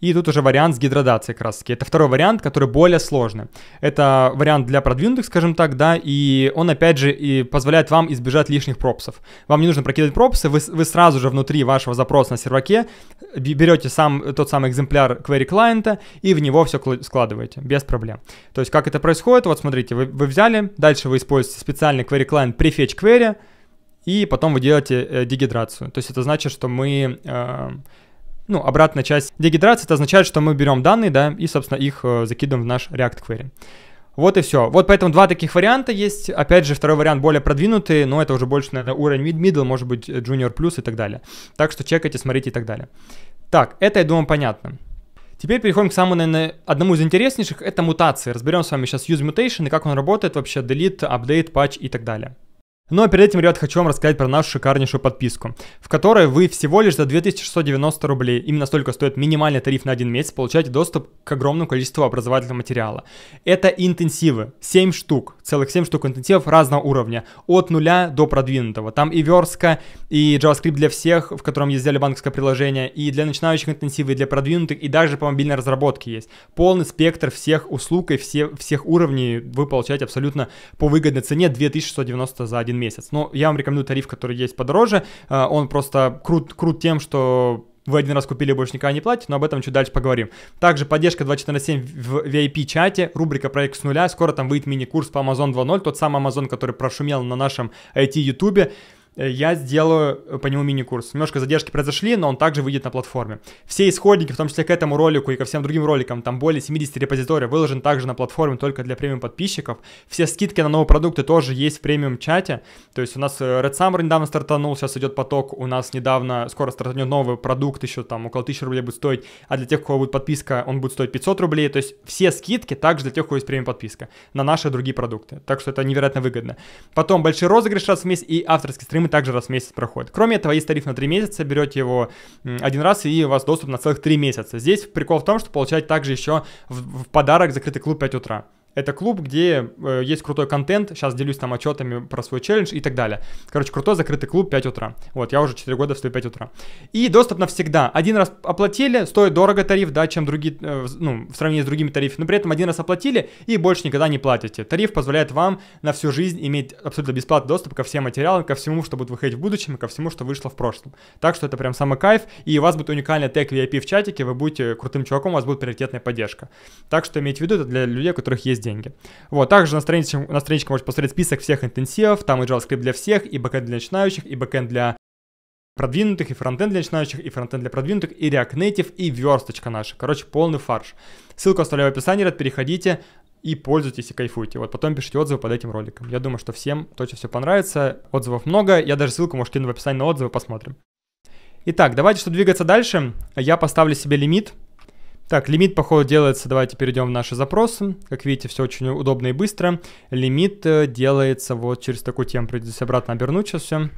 и тут уже вариант с гидрадацией краски. Это второй вариант, который более сложный. Это вариант для продвинутых, скажем так, да, и он, опять же, и позволяет вам избежать лишних пропсов. Вам не нужно прокидывать пропсы, вы, вы сразу же внутри вашего запроса на серваке берете сам, тот самый экземпляр query клиента и в него все складываете, без проблем. То есть, как это происходит, вот смотрите, вы, вы взяли, дальше вы используете специальный query client prefetch query, и потом вы делаете э, дегидрацию. То есть это значит, что мы э, ну, обратная часть дегидрации, это означает, что мы берем данные, да, и, собственно, их э, закидываем в наш React Query. Вот и все. Вот поэтому два таких варианта есть. Опять же, второй вариант более продвинутый, но это уже больше, наверное, уровень middle, может быть, junior plus и так далее. Так что чекайте, смотрите и так далее. Так, это, я думаю, понятно. Теперь переходим к самому, наверное, одному из интереснейших, это мутации. Разберем с вами сейчас use mutation и как он работает вообще, delete, update, patch и так далее. Но перед этим, ребят, хочу вам рассказать про нашу шикарнейшую подписку, в которой вы всего лишь за 2690 рублей, именно столько стоит минимальный тариф на один месяц, получаете доступ к огромному количеству образовательного материала. Это интенсивы, 7 штук, целых 7 штук интенсивов разного уровня, от нуля до продвинутого. Там и верстка, и JavaScript для всех, в котором есть банковское приложение, и для начинающих интенсивы, и для продвинутых, и даже по мобильной разработке есть. Полный спектр всех услуг и все, всех уровней вы получаете абсолютно по выгодной цене 2690 за один месяц. Но я вам рекомендую тариф, который есть подороже. Э, он просто крут, крут тем, что вы один раз купили, больше никогда не платите, но об этом чуть дальше поговорим. Также поддержка 24 на 7 в VIP-чате, рубрика «Проект с нуля», скоро там выйдет мини-курс по Amazon 2.0, тот самый Amazon, который прошумел на нашем IT-ютубе. Э, я сделаю э, по нему мини-курс. Немножко задержки произошли, но он также выйдет на платформе. Все исходники, в том числе к этому ролику и ко всем другим роликам, там более 70 репозиторий, выложен также на платформе только для премиум подписчиков. Все скидки на новые продукты тоже есть в премиум чате. То есть у нас э, Red Summer недавно стартанул, сейчас идет поток. У нас недавно, скоро стартанет новый продукт, еще там около 1000 рублей будет стоить. А для тех, у кого будет подписка, он будет стоить 500 рублей. То есть все скидки также для тех, у кого есть премиум подписка на наши другие продукты. Так что это невероятно выгодно. Потом большой розыгрыш раз в месяц и авторские стримы также раз в месяц проходит. Кроме этого, есть тариф на 3 месяца, берете его один раз, и у вас доступ на целых 3 месяца. Здесь прикол в том, что получаете также еще в, в подарок закрытый клуб 5 утра. Это клуб, где э, есть крутой контент, сейчас делюсь там отчетами про свой челлендж и так далее. Короче, крутой закрытый клуб 5 утра. Вот, я уже 4 года встаю 5 утра. И доступ навсегда. Один раз оплатили, стоит дорого тариф, да, чем другие, э, ну, в сравнении с другими тарифами, но при этом один раз оплатили и больше никогда не платите. Тариф позволяет вам на всю жизнь иметь абсолютно бесплатный доступ ко всем материалам, ко всему, что будет выходить в будущем и ко всему, что вышло в прошлом. Так что это прям самый кайф, и у вас будет уникальный тег VIP в чатике, вы будете крутым чуваком, у вас будет приоритетная поддержка. Так что имейте в виду, это для людей, у которых есть деньги. Вот, также на страничке, на страничке можете посмотреть список всех интенсивов, там и JavaScript для всех, и бэкэнд для начинающих, и бэкэнд для продвинутых, и фронтенд для начинающих, и фронтенд для продвинутых, и React Native, и версточка наша. Короче, полный фарш. Ссылку оставляю в описании, ребят, переходите, и пользуйтесь и кайфуйте. Вот потом пишите отзывы под этим роликом. Я думаю, что всем точно все понравится. Отзывов много. Я даже ссылку, может, кину в описании на отзывы, посмотрим. Итак, давайте, чтобы двигаться дальше, я поставлю себе лимит. Так, лимит, походу, делается, давайте перейдем в наши запросы. Как видите, все очень удобно и быстро. Лимит э, делается вот через такую тему. Придется обратно обернуть сейчас все.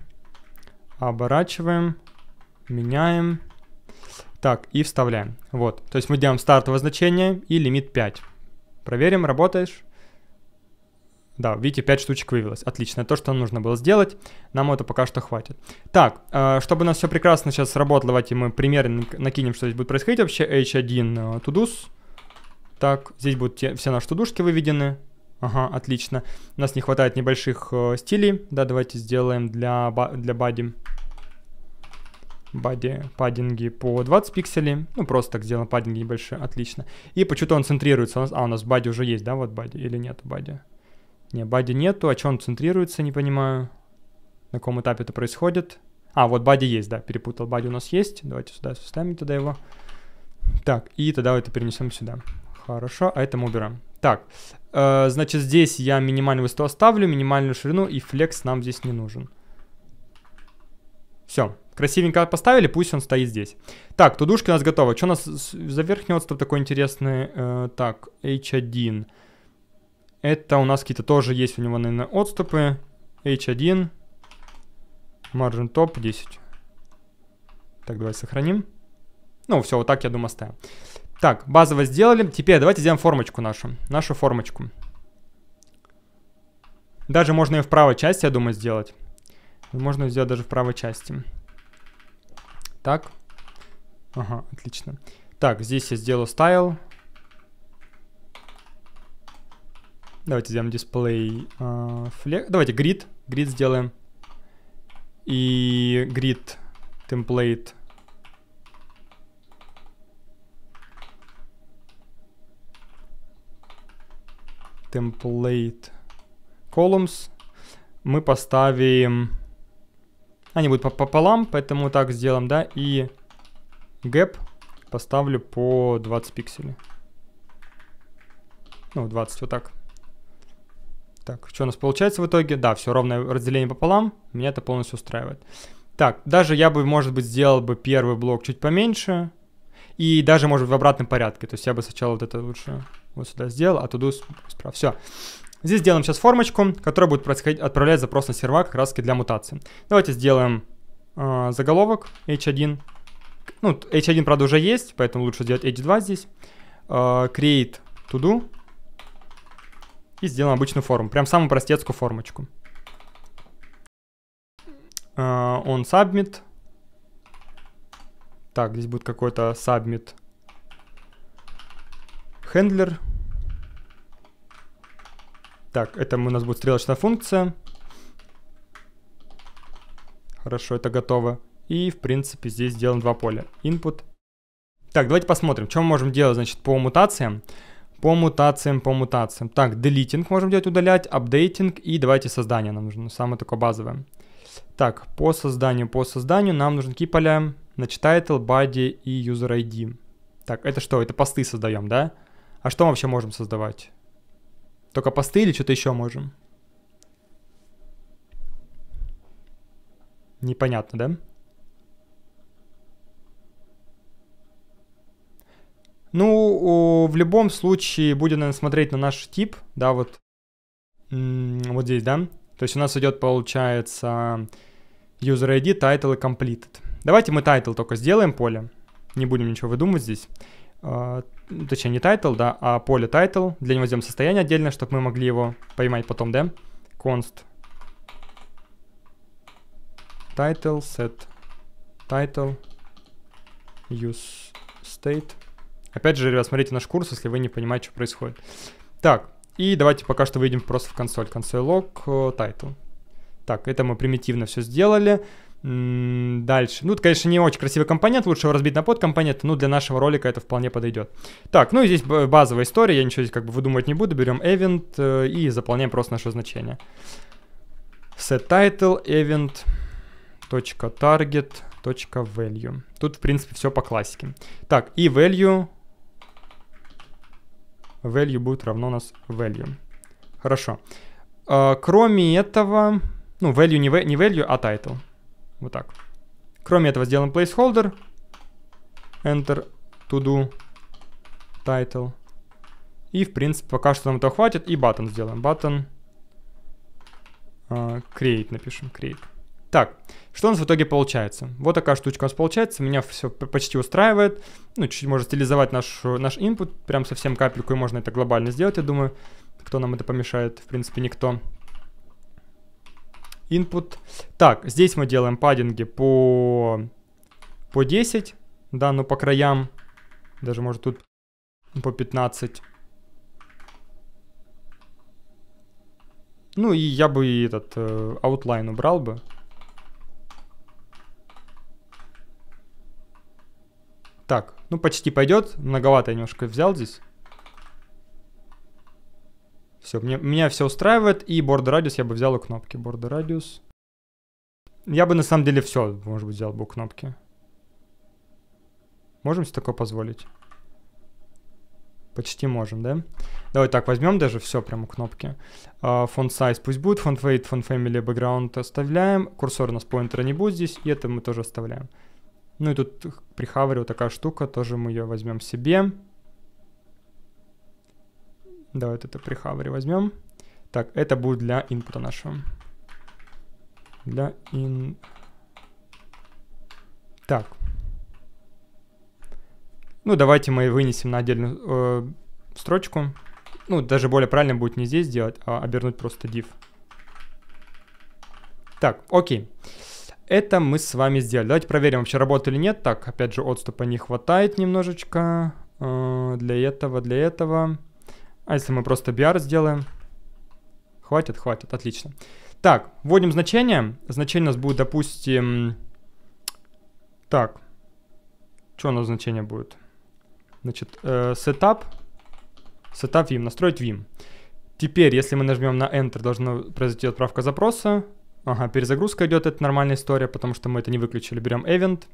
Оборачиваем, меняем. Так, и вставляем. Вот, то есть мы делаем стартовое значение и лимит 5. Проверим, работаешь. Да, видите, 5 штучек вывелось. Отлично, то, что нужно было сделать. Нам это пока что хватит. Так, э, чтобы у нас все прекрасно сейчас работало, давайте мы примерно накинем, что здесь будет происходить вообще. H1 э, тудус. Так, здесь будут те, все наши тудушки выведены. Ага, отлично. У нас не хватает небольших э, стилей. Да, давайте сделаем для, для body. Бади, паддинги по 20 пикселей. Ну, просто так сделаем паддинги небольшие. Отлично. И почему-то он центрируется. У нас, а, у нас бади уже есть, да, вот бади? Или нет бади? Не, бади нету. А что он центрируется, не понимаю. На каком этапе это происходит? А, вот бади есть, да, перепутал. Бади у нас есть. Давайте сюда вставим туда его. Так, и тогда это перенесем сюда. Хорошо, а это мы убираем. Так, э, значит, здесь я минимальную высоту оставлю, минимальную ширину, и флекс нам здесь не нужен. Все, красивенько поставили, пусть он стоит здесь. Так, тудушки у нас готовы. Что у нас за верхний отступ такой интересный? Э, так, H1. Это у нас какие-то тоже есть у него, наверное, отступы. H1. Margin top 10. Так, давай сохраним. Ну, все, вот так, я думаю, оставим. Так, базово сделали. Теперь давайте сделаем формочку нашу. Нашу формочку. Даже можно ее в правой части, я думаю, сделать. Можно сделать даже в правой части. Так. Ага, отлично. Так, здесь я сделаю style. Давайте сделаем display uh, flex. Давайте grid. Grid сделаем. И grid template. Template columns. Мы поставим... Они будут пополам, поэтому так сделаем, да. И gap поставлю по 20 пикселей. Ну, 20, вот так. Так, что у нас получается в итоге? Да, все ровное разделение пополам. Меня это полностью устраивает. Так, даже я бы, может быть, сделал бы первый блок чуть поменьше. И даже, может быть, в обратном порядке. То есть я бы сначала вот это лучше вот сюда сделал, а туда справа. Все. Здесь сделаем сейчас формочку, которая будет происходить, отправлять запрос на сервак как раз для мутации. Давайте сделаем э, заголовок h1. Ну, h1, правда, уже есть, поэтому лучше сделать h2 здесь. Э, create to do. И сделаем обычную форму. Прям самую простецкую формочку. Uh, on submit. Так, здесь будет какой-то submit handler. Так, это у нас будет стрелочная функция. Хорошо, это готово. И, в принципе, здесь сделаем два поля. Input. Так, давайте посмотрим, что мы можем делать, значит, по мутациям. По мутациям, по мутациям. Так, deleting можем делать, удалять, updating и давайте создание нам нужно, самое такое базовое. Так, по созданию, по созданию нам нужны какие поля? Значит, title, body и user ID. Так, это что? Это посты создаем, да? А что мы вообще можем создавать? Только посты или что-то еще можем? Непонятно, да? Ну, в любом случае, будем, наверное, смотреть на наш тип, да, вот, вот здесь, да. То есть у нас идет, получается, user ID, title и completed. Давайте мы title только сделаем поле. Не будем ничего выдумывать здесь. Uh, точнее, не title, да, а поле title. Для него сделаем состояние отдельно, чтобы мы могли его поймать потом, да. Const title, set title, use state. Опять же, ребят, смотрите наш курс, если вы не понимаете, что происходит. Так, и давайте пока что выйдем просто в консоль. Консоль log, э, title. Так, это мы примитивно все сделали. Дальше. Ну, это, конечно, не очень красивый компонент, лучше его разбить на подкомпоненты, но для нашего ролика это вполне подойдет. Так, ну и здесь базовая история, я ничего здесь как бы выдумывать не буду. Берем event э, и заполняем просто наше значение. Set title, event, .target, .value. Тут, в принципе, все по классике. Так, и value value будет равно у нас value. Хорошо. А, кроме этого, ну, value не, value, а title. Вот так. Кроме этого сделаем placeholder. Enter to do title. И, в принципе, пока что нам этого хватит. И button сделаем. Button uh, create напишем. Create. Так, что у нас в итоге получается? Вот такая штучка у нас получается. Меня все почти устраивает. Ну, чуть-чуть можно стилизовать наш, наш input. Прям совсем капельку. И можно это глобально сделать, я думаю. Кто нам это помешает? В принципе, никто. Input. Так, здесь мы делаем паддинги по, по 10. Да, ну по краям. Даже может тут по 15. Ну и я бы этот э, outline убрал бы. Так, ну почти пойдет. Многовато я немножко взял здесь. Все, мне, меня все устраивает. И border radius я бы взял у кнопки. Border radius. Я бы на самом деле все, может быть, взял бы у кнопки. Можем себе такое позволить? Почти можем, да? Давай так, возьмем даже все прямо кнопки. Uh, font size пусть будет, font weight, font family, background оставляем. Курсор у нас поинтера не будет здесь, и это мы тоже оставляем. Ну и тут при хавере вот такая штука, тоже мы ее возьмем себе. Давай вот это при хавере возьмем. Так, это будет для инпута нашего. Для ин... Так. Ну, давайте мы вынесем на отдельную э, строчку. Ну, даже более правильно будет не здесь делать, а обернуть просто div. Так, окей. Это мы с вами сделали. Давайте проверим, вообще работает или нет. Так, опять же, отступа не хватает немножечко. Э, для этого, для этого. А если мы просто BR сделаем? Хватит, хватит, отлично. Так, вводим значение. Значение у нас будет, допустим... Так, что у нас значение будет? Значит, э, setup, setup vim, настроить vim. Теперь, если мы нажмем на Enter, должна произойти отправка запроса. Ага, перезагрузка идет, это нормальная история, потому что мы это не выключили. Берем event.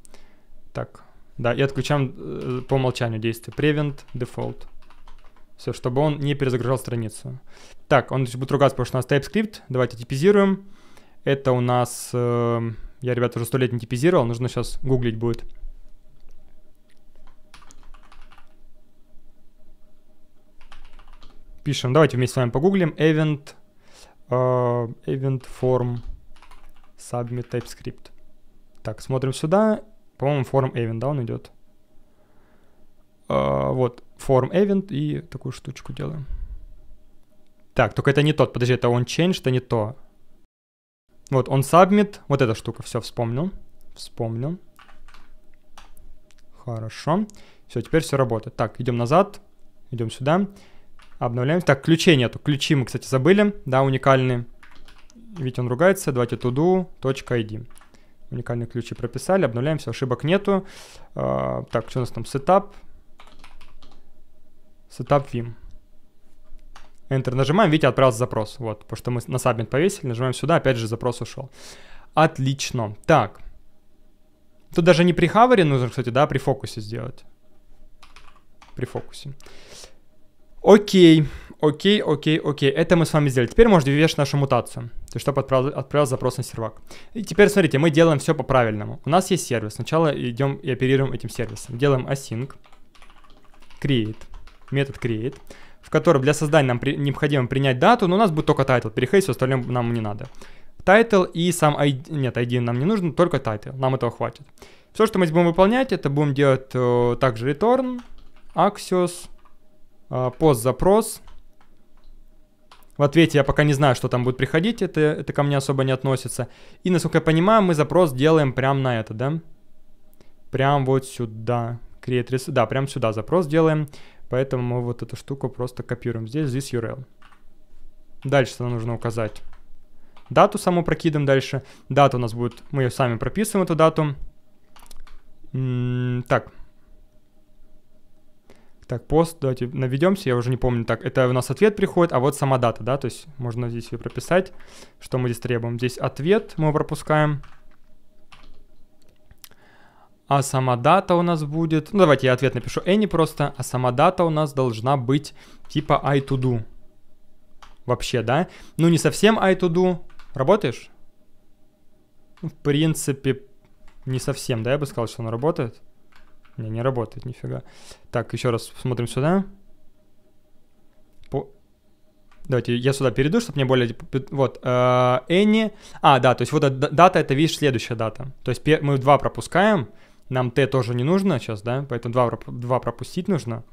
Так, да, и отключаем э, по умолчанию действие. Prevent default. Все, чтобы он не перезагружал страницу. Так, он будет ругаться, потому что у нас TypeScript. Давайте типизируем. Это у нас... Э, я, ребята, уже сто лет не типизировал. Нужно сейчас гуглить будет. пишем, давайте вместе с вами погуглим event, uh, event form submit TypeScript. Так, смотрим сюда. По-моему, form event, да, он идет. Uh, вот, form event и такую штучку делаем. Так, только это не тот, подожди, это он change, это не то. Вот, он submit, вот эта штука, все, вспомнил. Вспомнил. Хорошо. Все, теперь все работает. Так, идем назад, идем сюда. Обновляем. Так, ключей нету. Ключи мы, кстати, забыли. Да, уникальные. Ведь он ругается. Давайте todo.id. Уникальные ключи прописали. Обновляем. Все, ошибок нету. Uh, так, что у нас там? Setup. Setup Vim. Enter нажимаем. Видите, отправился запрос. Вот, потому что мы на submit повесили. Нажимаем сюда. Опять же, запрос ушел. Отлично. Так. Тут даже не при хавере нужно, кстати, да, при фокусе сделать. При фокусе. Окей, окей, окей, окей. Это мы с вами сделали. Теперь можно ввести нашу мутацию. Есть, чтобы отправил, отправил запрос на сервак. И теперь, смотрите, мы делаем все по-правильному. У нас есть сервис. Сначала идем и оперируем этим сервисом. Делаем async, create, метод create, в котором для создания нам при, необходимо принять дату, но у нас будет только title. Переходить все остальное нам не надо. Title и сам ID, нет, ID нам не нужно, только title. Нам этого хватит. Все, что мы здесь будем выполнять, это будем делать э, также return, axios, а, пост-запрос. В ответе я пока не знаю, что там будет приходить, это, это ко мне особо не относится. И, насколько я понимаю, мы запрос делаем прямо на это, да? Прям вот сюда. Create res... Да, прям сюда запрос делаем. Поэтому мы вот эту штуку просто копируем здесь, здесь URL. Дальше нам нужно указать дату саму прокидываем дальше. Дата у нас будет, мы ее сами прописываем, эту дату. М -м так, так, пост, давайте наведемся, я уже не помню. Так, это у нас ответ приходит, а вот сама дата, да, то есть можно здесь ее прописать, что мы здесь требуем. Здесь ответ мы пропускаем. а сама дата у нас будет... Ну, давайте я ответ напишу any просто, а сама дата у нас должна быть типа I to do. Вообще, да? Ну, не совсем I to do. Работаешь? В принципе, не совсем, да, я бы сказал, что она работает. Не, не работает, нифига. Так, еще раз смотрим сюда. По... Давайте я сюда перейду, чтобы мне более... Вот, Энни... А, да, то есть вот дата, это, видишь, следующая дата. То есть мы два пропускаем, нам Т тоже не нужно сейчас, да, поэтому два, два пропустить нужно.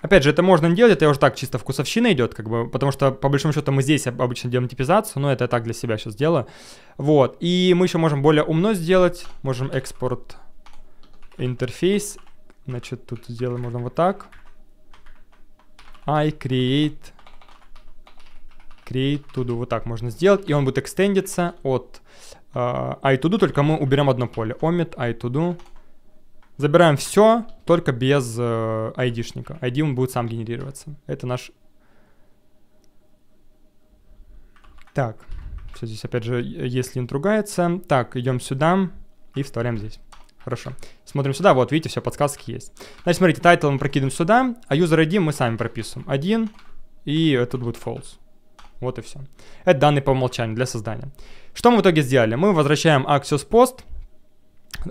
Опять же, это можно не делать, это уже так чисто вкусовщина идет, как бы, потому что, по большому счету, мы здесь обычно делаем типизацию, но это я так для себя сейчас делаю. Вот, и мы еще можем более умно сделать, можем экспорт интерфейс, значит, тут сделаем можно вот так. I create, create to do, вот так можно сделать, и он будет экстендиться от uh, I to do, только мы уберем одно поле, omit I to do, Забираем все, только без э, ID-шника. ID он будет сам генерироваться. Это наш... Так, все здесь опять же, если int ругается. Так, идем сюда и вставляем здесь. Хорошо. Смотрим сюда, вот, видите, все, подсказки есть. Значит, смотрите, title мы прокидываем сюда, а user ID мы сами прописываем. Один, и этот будет false. Вот и все. Это данные по умолчанию для создания. Что мы в итоге сделали? Мы возвращаем Axios Post,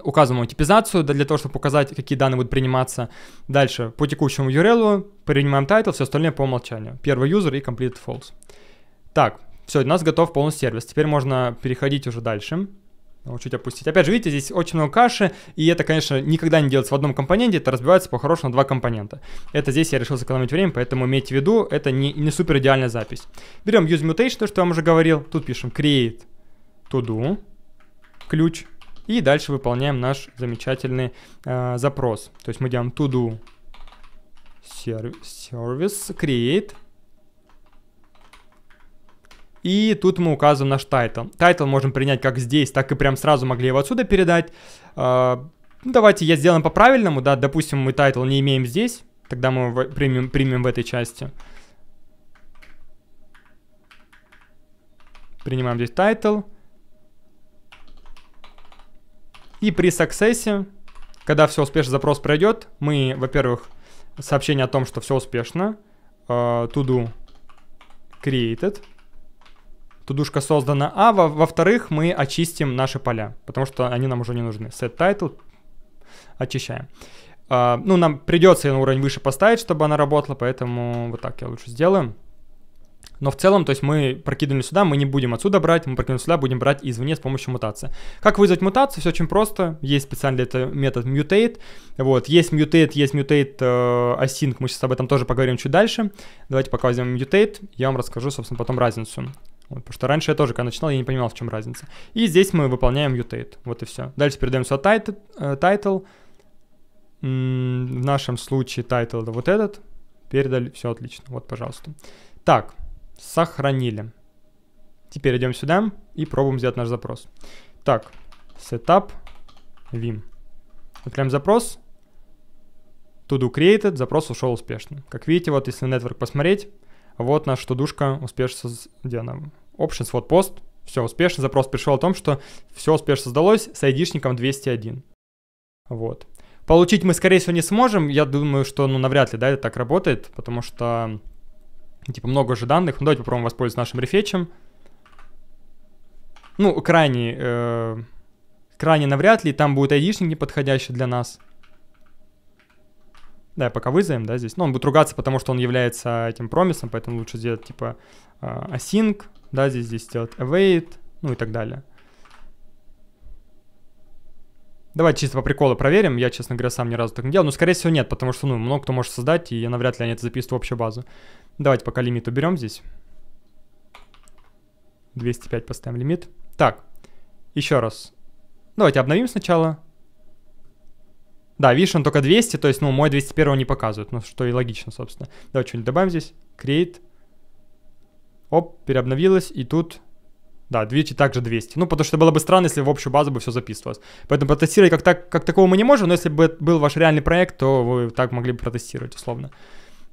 указываем типизацию для того, чтобы показать, какие данные будут приниматься. Дальше по текущему URL принимаем title, все остальное по умолчанию. Первый user и completed false. Так, все, у нас готов полный сервис. Теперь можно переходить уже дальше. Чуть опустить. Опять же, видите, здесь очень много каши, и это, конечно, никогда не делается в одном компоненте, это разбивается по-хорошему два компонента. Это здесь я решил сэкономить время, поэтому имейте в виду, это не, не супер идеальная запись. Берем use mutation, то, что я вам уже говорил, тут пишем create to do, ключ, и дальше выполняем наш замечательный э, запрос. То есть мы делаем to do service create. И тут мы указываем наш title. Title можем принять как здесь, так и прям сразу могли его отсюда передать. Э, давайте я сделаем по-правильному, да, допустим, мы title не имеем здесь, тогда мы примем, примем в этой части. Принимаем здесь title. И при саксессе, когда все успешно запрос пройдет, мы, во-первых, сообщение о том, что все успешно, uh, to do created, тудушка создана, а во-вторых, во мы очистим наши поля, потому что они нам уже не нужны. Set title очищаем. Uh, ну, нам придется на уровень выше поставить, чтобы она работала, поэтому вот так я лучше сделаю. Но в целом, то есть мы прокидывали сюда, мы не будем отсюда брать, мы прокинули сюда, будем брать извне с помощью мутации. Как вызвать мутацию? Все очень просто. Есть специально для этого метод mutate. Вот, есть mutate, есть mutate э, async, мы сейчас об этом тоже поговорим чуть дальше. Давайте пока возьмем mutate, я вам расскажу, собственно, потом разницу. Вот, потому что раньше я тоже, когда начинал, я не понимал, в чем разница. И здесь мы выполняем mutate. Вот и все. Дальше передаем сюда title. Э, title. В нашем случае title вот этот. Передали, все отлично. Вот, пожалуйста. Так, Сохранили. Теперь идем сюда и пробуем сделать наш запрос. Так, setup vim. Открываем запрос. To do created, запрос ушел успешно. Как видите, вот если network посмотреть, вот наша тудушка успешно сделана. Options, вот пост, все успешно, запрос пришел о том, что все успешно создалось с айдишником 201. Вот. Получить мы, скорее всего, не сможем. Я думаю, что, ну, навряд ли, да, это так работает, потому что Типа много же данных. Ну, давайте попробуем воспользоваться нашим рефетчем. Ну, крайне, э, крайне навряд ли. Там будет айдишник неподходящий для нас. Да, пока вызовем, да, здесь. Но он будет ругаться, потому что он является этим промисом, поэтому лучше сделать типа э, async, да, здесь, здесь сделать await, ну и так далее. Давайте чисто по приколу проверим. Я, честно говоря, сам ни разу так не делал. Но, скорее всего, нет, потому что, ну, много кто может создать, и навряд ли они это записывают в общую базу. Давайте пока лимит уберем здесь. 205 поставим лимит. Так, еще раз. Давайте обновим сначала. Да, видишь, он только 200, то есть, ну, мой 201 не показывает, ну, что и логично, собственно. Давайте что-нибудь добавим здесь. Create. Оп, переобновилось, и тут да, двигатель также 200. Ну, потому что было бы странно, если в общую базу бы все записывалось. Поэтому протестировать как, так, как такого мы не можем, но если бы был ваш реальный проект, то вы так могли бы протестировать, условно.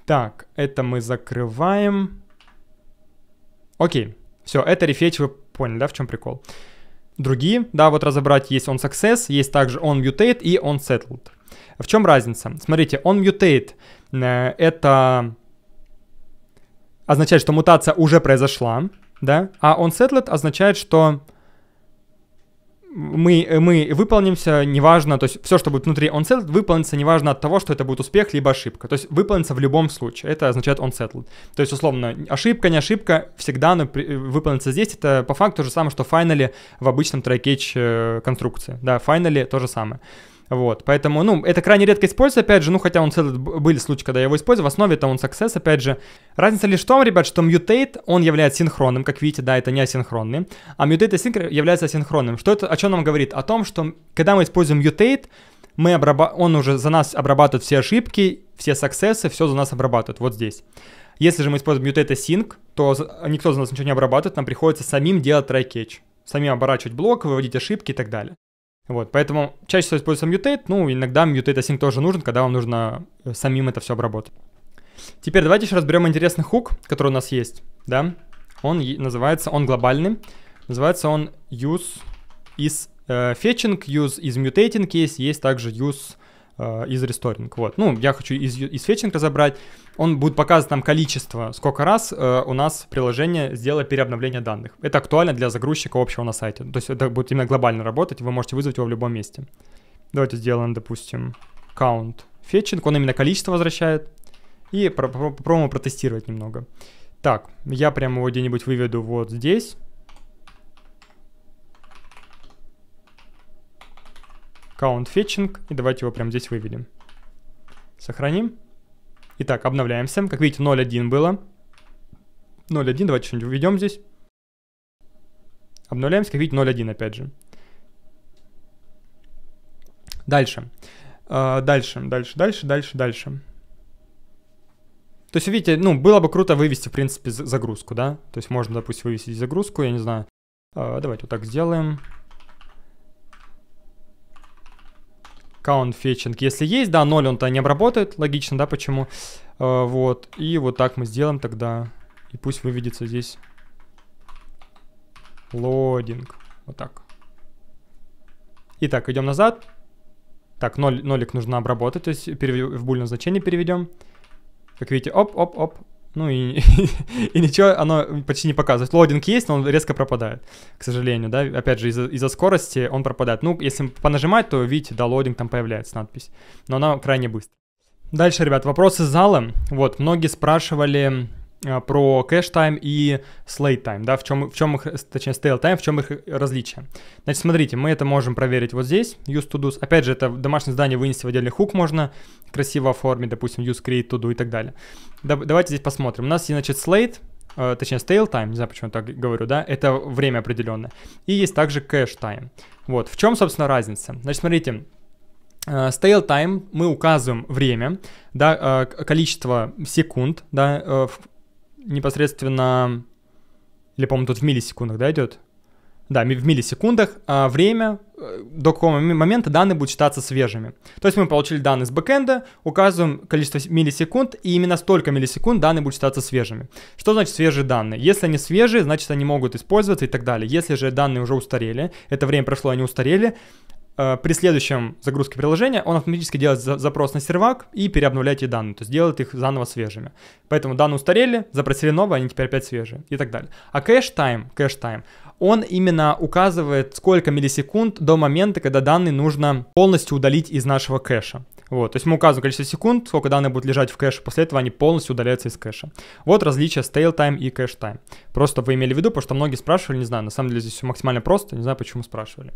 Так, это мы закрываем. Окей, все, это рефетч, вы поняли, да, в чем прикол? Другие, да, вот разобрать, есть on success, есть также on mutate и on settled. В чем разница? Смотрите, on mutate э, это означает, что мутация уже произошла, да, а on settled означает, что мы, мы выполнимся, неважно, то есть все, что будет внутри onSettled, выполнится неважно от того, что это будет успех либо ошибка. То есть выполнится в любом случае. Это означает onSettled. То есть, условно, ошибка, не ошибка, всегда но выполнится здесь. Это по факту то же самое, что finally в обычном try-catch э, конструкции. Да, finally то же самое. Вот, поэтому, ну, это крайне редко используется, опять же, ну, хотя он целый, были случаи, когда я его использую, в основе это он success, опять же. Разница лишь в том, ребят, что mutate, он является синхронным, как видите, да, это не асинхронный, а mutate async является асинхронным. Что это, о чем нам говорит? О том, что когда мы используем mutate, мы обраба- он уже за нас обрабатывает все ошибки, все successes, все за нас обрабатывает, вот здесь. Если же мы используем mutate async, то никто за нас ничего не обрабатывает, нам приходится самим делать try catch, самим оборачивать блок, выводить ошибки и так далее. Вот, поэтому чаще всего используется mutate, ну, иногда mutate async тоже нужен, когда вам нужно э, самим это все обработать. Теперь давайте еще разберем интересный хук, который у нас есть, да. Он называется, он глобальный, называется он use is uh, fetching, use is mutating case, есть также use uh, is restoring. Вот, ну, я хочу из, из fetching разобрать он будет показывать нам количество, сколько раз э, у нас приложение сделало переобновление данных. Это актуально для загрузчика общего на сайте. То есть это будет именно глобально работать, вы можете вызвать его в любом месте. Давайте сделаем, допустим, count fetching, он именно количество возвращает. И попробуем протестировать немного. Так, я прямо его где-нибудь выведу вот здесь. Count fetching, и давайте его прямо здесь выведем. Сохраним. Итак, обновляемся. Как видите, 0.1 было. 0.1, давайте что-нибудь введем здесь. Обновляемся, как видите, 0.1 опять же. Дальше. Uh, дальше, дальше, дальше, дальше, дальше. То есть, видите, ну, было бы круто вывести, в принципе, загрузку, да? То есть можно, допустим, вывести загрузку, я не знаю. Uh, давайте вот так сделаем. Count fetching, если есть, да, 0 он-то не обработает, логично, да, почему, uh, вот, и вот так мы сделаем тогда, и пусть выведется здесь лодинг, вот так. Итак, идем назад, так, 0, нолик нужно обработать, то есть в бульное значение переведем, как видите, оп-оп-оп, ну и, и ничего, оно почти не показывает. Лодинг есть, но он резко пропадает, к сожалению, да. Опять же, из-за из скорости он пропадает. Ну, если понажимать, то видите, да, лодинг там появляется надпись. Но она крайне быстро. Дальше, ребят, вопросы из зала. Вот, многие спрашивали про кэш тайм и slate time, да, в чем, в чем их, точнее, stale time, в чем их различие. Значит, смотрите, мы это можем проверить вот здесь, use to do, опять же, это домашнее задание вынести в отдельный хук можно, красиво оформить, допустим, use create to do и так далее. Да, давайте здесь посмотрим. У нас есть, значит, slate, э, точнее, stale time, не знаю, почему я так говорю, да, это время определенное. И есть также cache time. Вот, в чем, собственно, разница? Значит, смотрите, stale time мы указываем время, да, количество секунд, да, непосредственно, или, по-моему, тут в миллисекундах, да, идет? Да, в миллисекундах а время, э, до какого момента данные будут считаться свежими. То есть мы получили данные с бэкэнда, указываем количество миллисекунд, и именно столько миллисекунд данные будут считаться свежими. Что значит свежие данные? Если они свежие, значит они могут использоваться и так далее. Если же данные уже устарели, это время прошло, они устарели, при следующем загрузке приложения он автоматически делает запрос на сервак и переобновляет эти данные, то есть делает их заново свежими. Поэтому данные устарели, запросили новые, они теперь опять свежие и так далее. А cacheTime, cacheTime, он именно указывает, сколько миллисекунд до момента, когда данные нужно полностью удалить из нашего кэша. Вот, то есть мы указываем количество секунд, сколько данных будет лежать в кэше, после этого они полностью удаляются из кэша. Вот различие stale time и cache time. Просто вы имели в виду, потому что многие спрашивали, не знаю, на самом деле здесь все максимально просто, не знаю, почему спрашивали.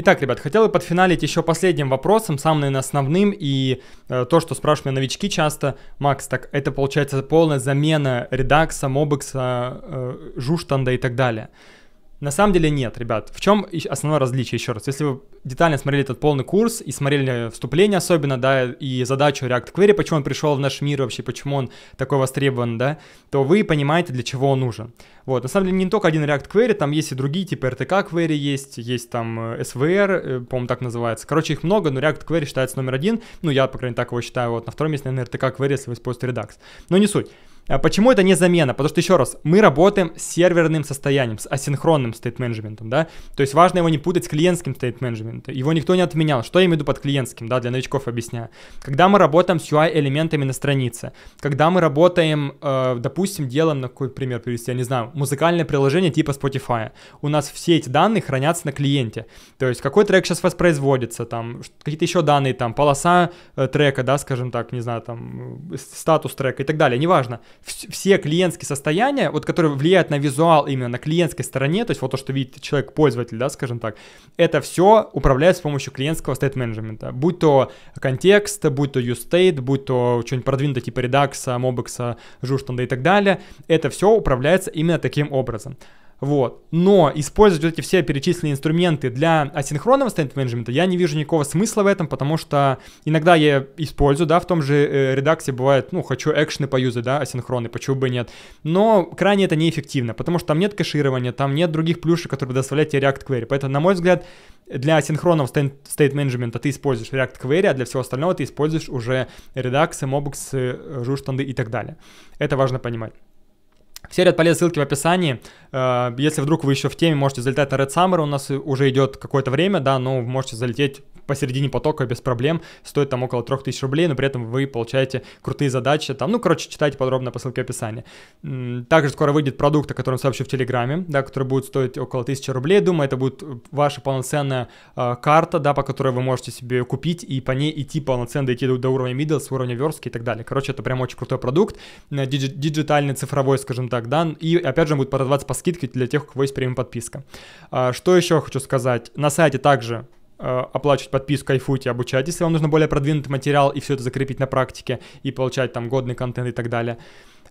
Итак, ребят, хотел бы подфиналить еще последним вопросом, самым, наверное, основным, и э, то, что спрашивают меня новички часто. Макс, так это получается полная замена редакса, мобекса, э, жуштанда и так далее. На самом деле нет, ребят. В чем основное различие, еще раз? Если вы детально смотрели этот полный курс и смотрели вступление особенно, да, и задачу React Query, почему он пришел в наш мир вообще, почему он такой востребован, да, то вы понимаете, для чего он нужен. Вот, на самом деле не только один React Query, там есть и другие, типа RTK Query есть, есть там э, SVR, э, по-моему, так называется. Короче, их много, но React Query считается номер один. Ну, я, по крайней мере, так его считаю. Вот на втором месте, наверное, RTK Query, если вы используете Redux. Но не суть. А почему это не замена? Потому что, еще раз, мы работаем с серверным состоянием, с асинхронным стейт-менеджментом, да? То есть важно его не путать с клиентским стейт-менеджментом. Его никто не отменял. Что я имею в виду под клиентским, да, для новичков объясняю. Когда мы работаем с UI-элементами на странице, когда мы работаем, э, допустим, делаем, на какой пример привести, я не знаю, музыкальное приложение типа Spotify, у нас все эти данные хранятся на клиенте. То есть какой трек сейчас воспроизводится, там, какие-то еще данные, там, полоса э, трека, да, скажем так, не знаю, там, э, статус трека и так далее, неважно все клиентские состояния, вот которые влияют на визуал именно на клиентской стороне, то есть вот то, что видит человек, пользователь, да, скажем так, это все управляется с помощью клиентского state менеджмента будь то контекст, будь то use state, будь то что-нибудь продвинутое типа Redux, Mobix, Жуштанда и так далее, это все управляется именно таким образом. Вот. Но использовать вот эти все перечисленные инструменты для асинхронного стейт менеджмента я не вижу никакого смысла в этом, потому что иногда я использую, да, в том же э, редакции бывает, ну, хочу экшены поюзать, да, асинхронные, почему бы нет. Но крайне это неэффективно, потому что там нет кэширования, там нет других плюшек, которые предоставляют тебе React Query. Поэтому, на мой взгляд, для асинхронного стейт менеджмента ты используешь React Query, а для всего остального ты используешь уже Redux, Mobix, Жуштанды и так далее. Это важно понимать. Все ряд полезных ссылки в описании. Э, если вдруг вы еще в теме, можете залетать на Red Summer, у нас уже идет какое-то время, да, но можете залететь посередине потока без проблем, стоит там около 3000 рублей, но при этом вы получаете крутые задачи, там, ну, короче, читайте подробно по ссылке в описании. Также скоро выйдет продукт, о котором сообщу в Телеграме, да, который будет стоить около 1000 рублей, думаю, это будет ваша полноценная э, карта, да, по которой вы можете себе купить и по ней идти полноценно, дойти до, до уровня middle, с уровня верстки и так далее. Короче, это прям очень крутой продукт, дидж, диджитальный, цифровой, скажем так, да, и опять же будет продаваться по скидке для тех, у кого есть премиум подписка. А, что еще хочу сказать? На сайте также Э, оплачивать подписку, кайфуйте, обучайтесь, если вам нужно более продвинутый материал и все это закрепить на практике и получать там годный контент и так далее.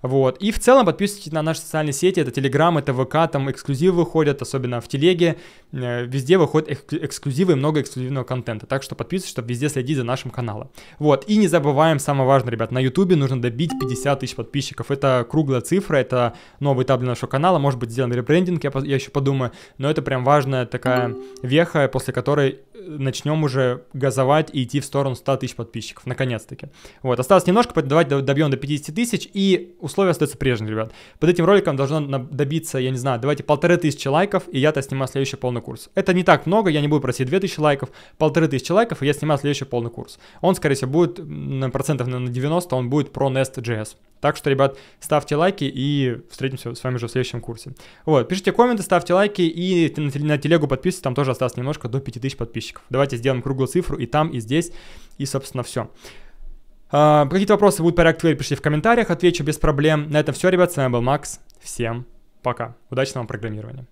Вот. И в целом подписывайтесь на наши социальные сети, это Telegram, это ВК, там эксклюзивы выходят, особенно в Телеге, э, везде выходят эк- эксклюзивы и много эксклюзивного контента, так что подписывайтесь, чтобы везде следить за нашим каналом. Вот, и не забываем, самое важное, ребят, на Ютубе нужно добить 50 тысяч подписчиков, это круглая цифра, это новый этап для нашего канала, может быть сделан ребрендинг, я, я еще подумаю, но это прям важная такая веха, после которой э, начнем уже газовать и идти в сторону 100 тысяч подписчиков, наконец-таки. Вот, осталось немножко, давайте добьем до 50 тысяч, и условия остаются прежними, ребят. Под этим роликом должно добиться, я не знаю, давайте полторы тысячи лайков, и я-то снимаю следующий полный курс. Это не так много, я не буду просить 2000 лайков, полторы тысячи лайков, и я снимаю следующий полный курс. Он, скорее всего, будет на процентов на 90, он будет про Nest.js. Так что, ребят, ставьте лайки и встретимся с вами уже в следующем курсе. Вот, пишите комменты, ставьте лайки и на телегу подписывайтесь, там тоже осталось немножко до 5000 подписчиков. Давайте сделаем круглую цифру и там, и здесь, и, собственно, все. А, какие-то вопросы будут по React пишите в комментариях, отвечу без проблем. На этом все, ребят, с вами был Макс. Всем пока. Удачного вам программирования.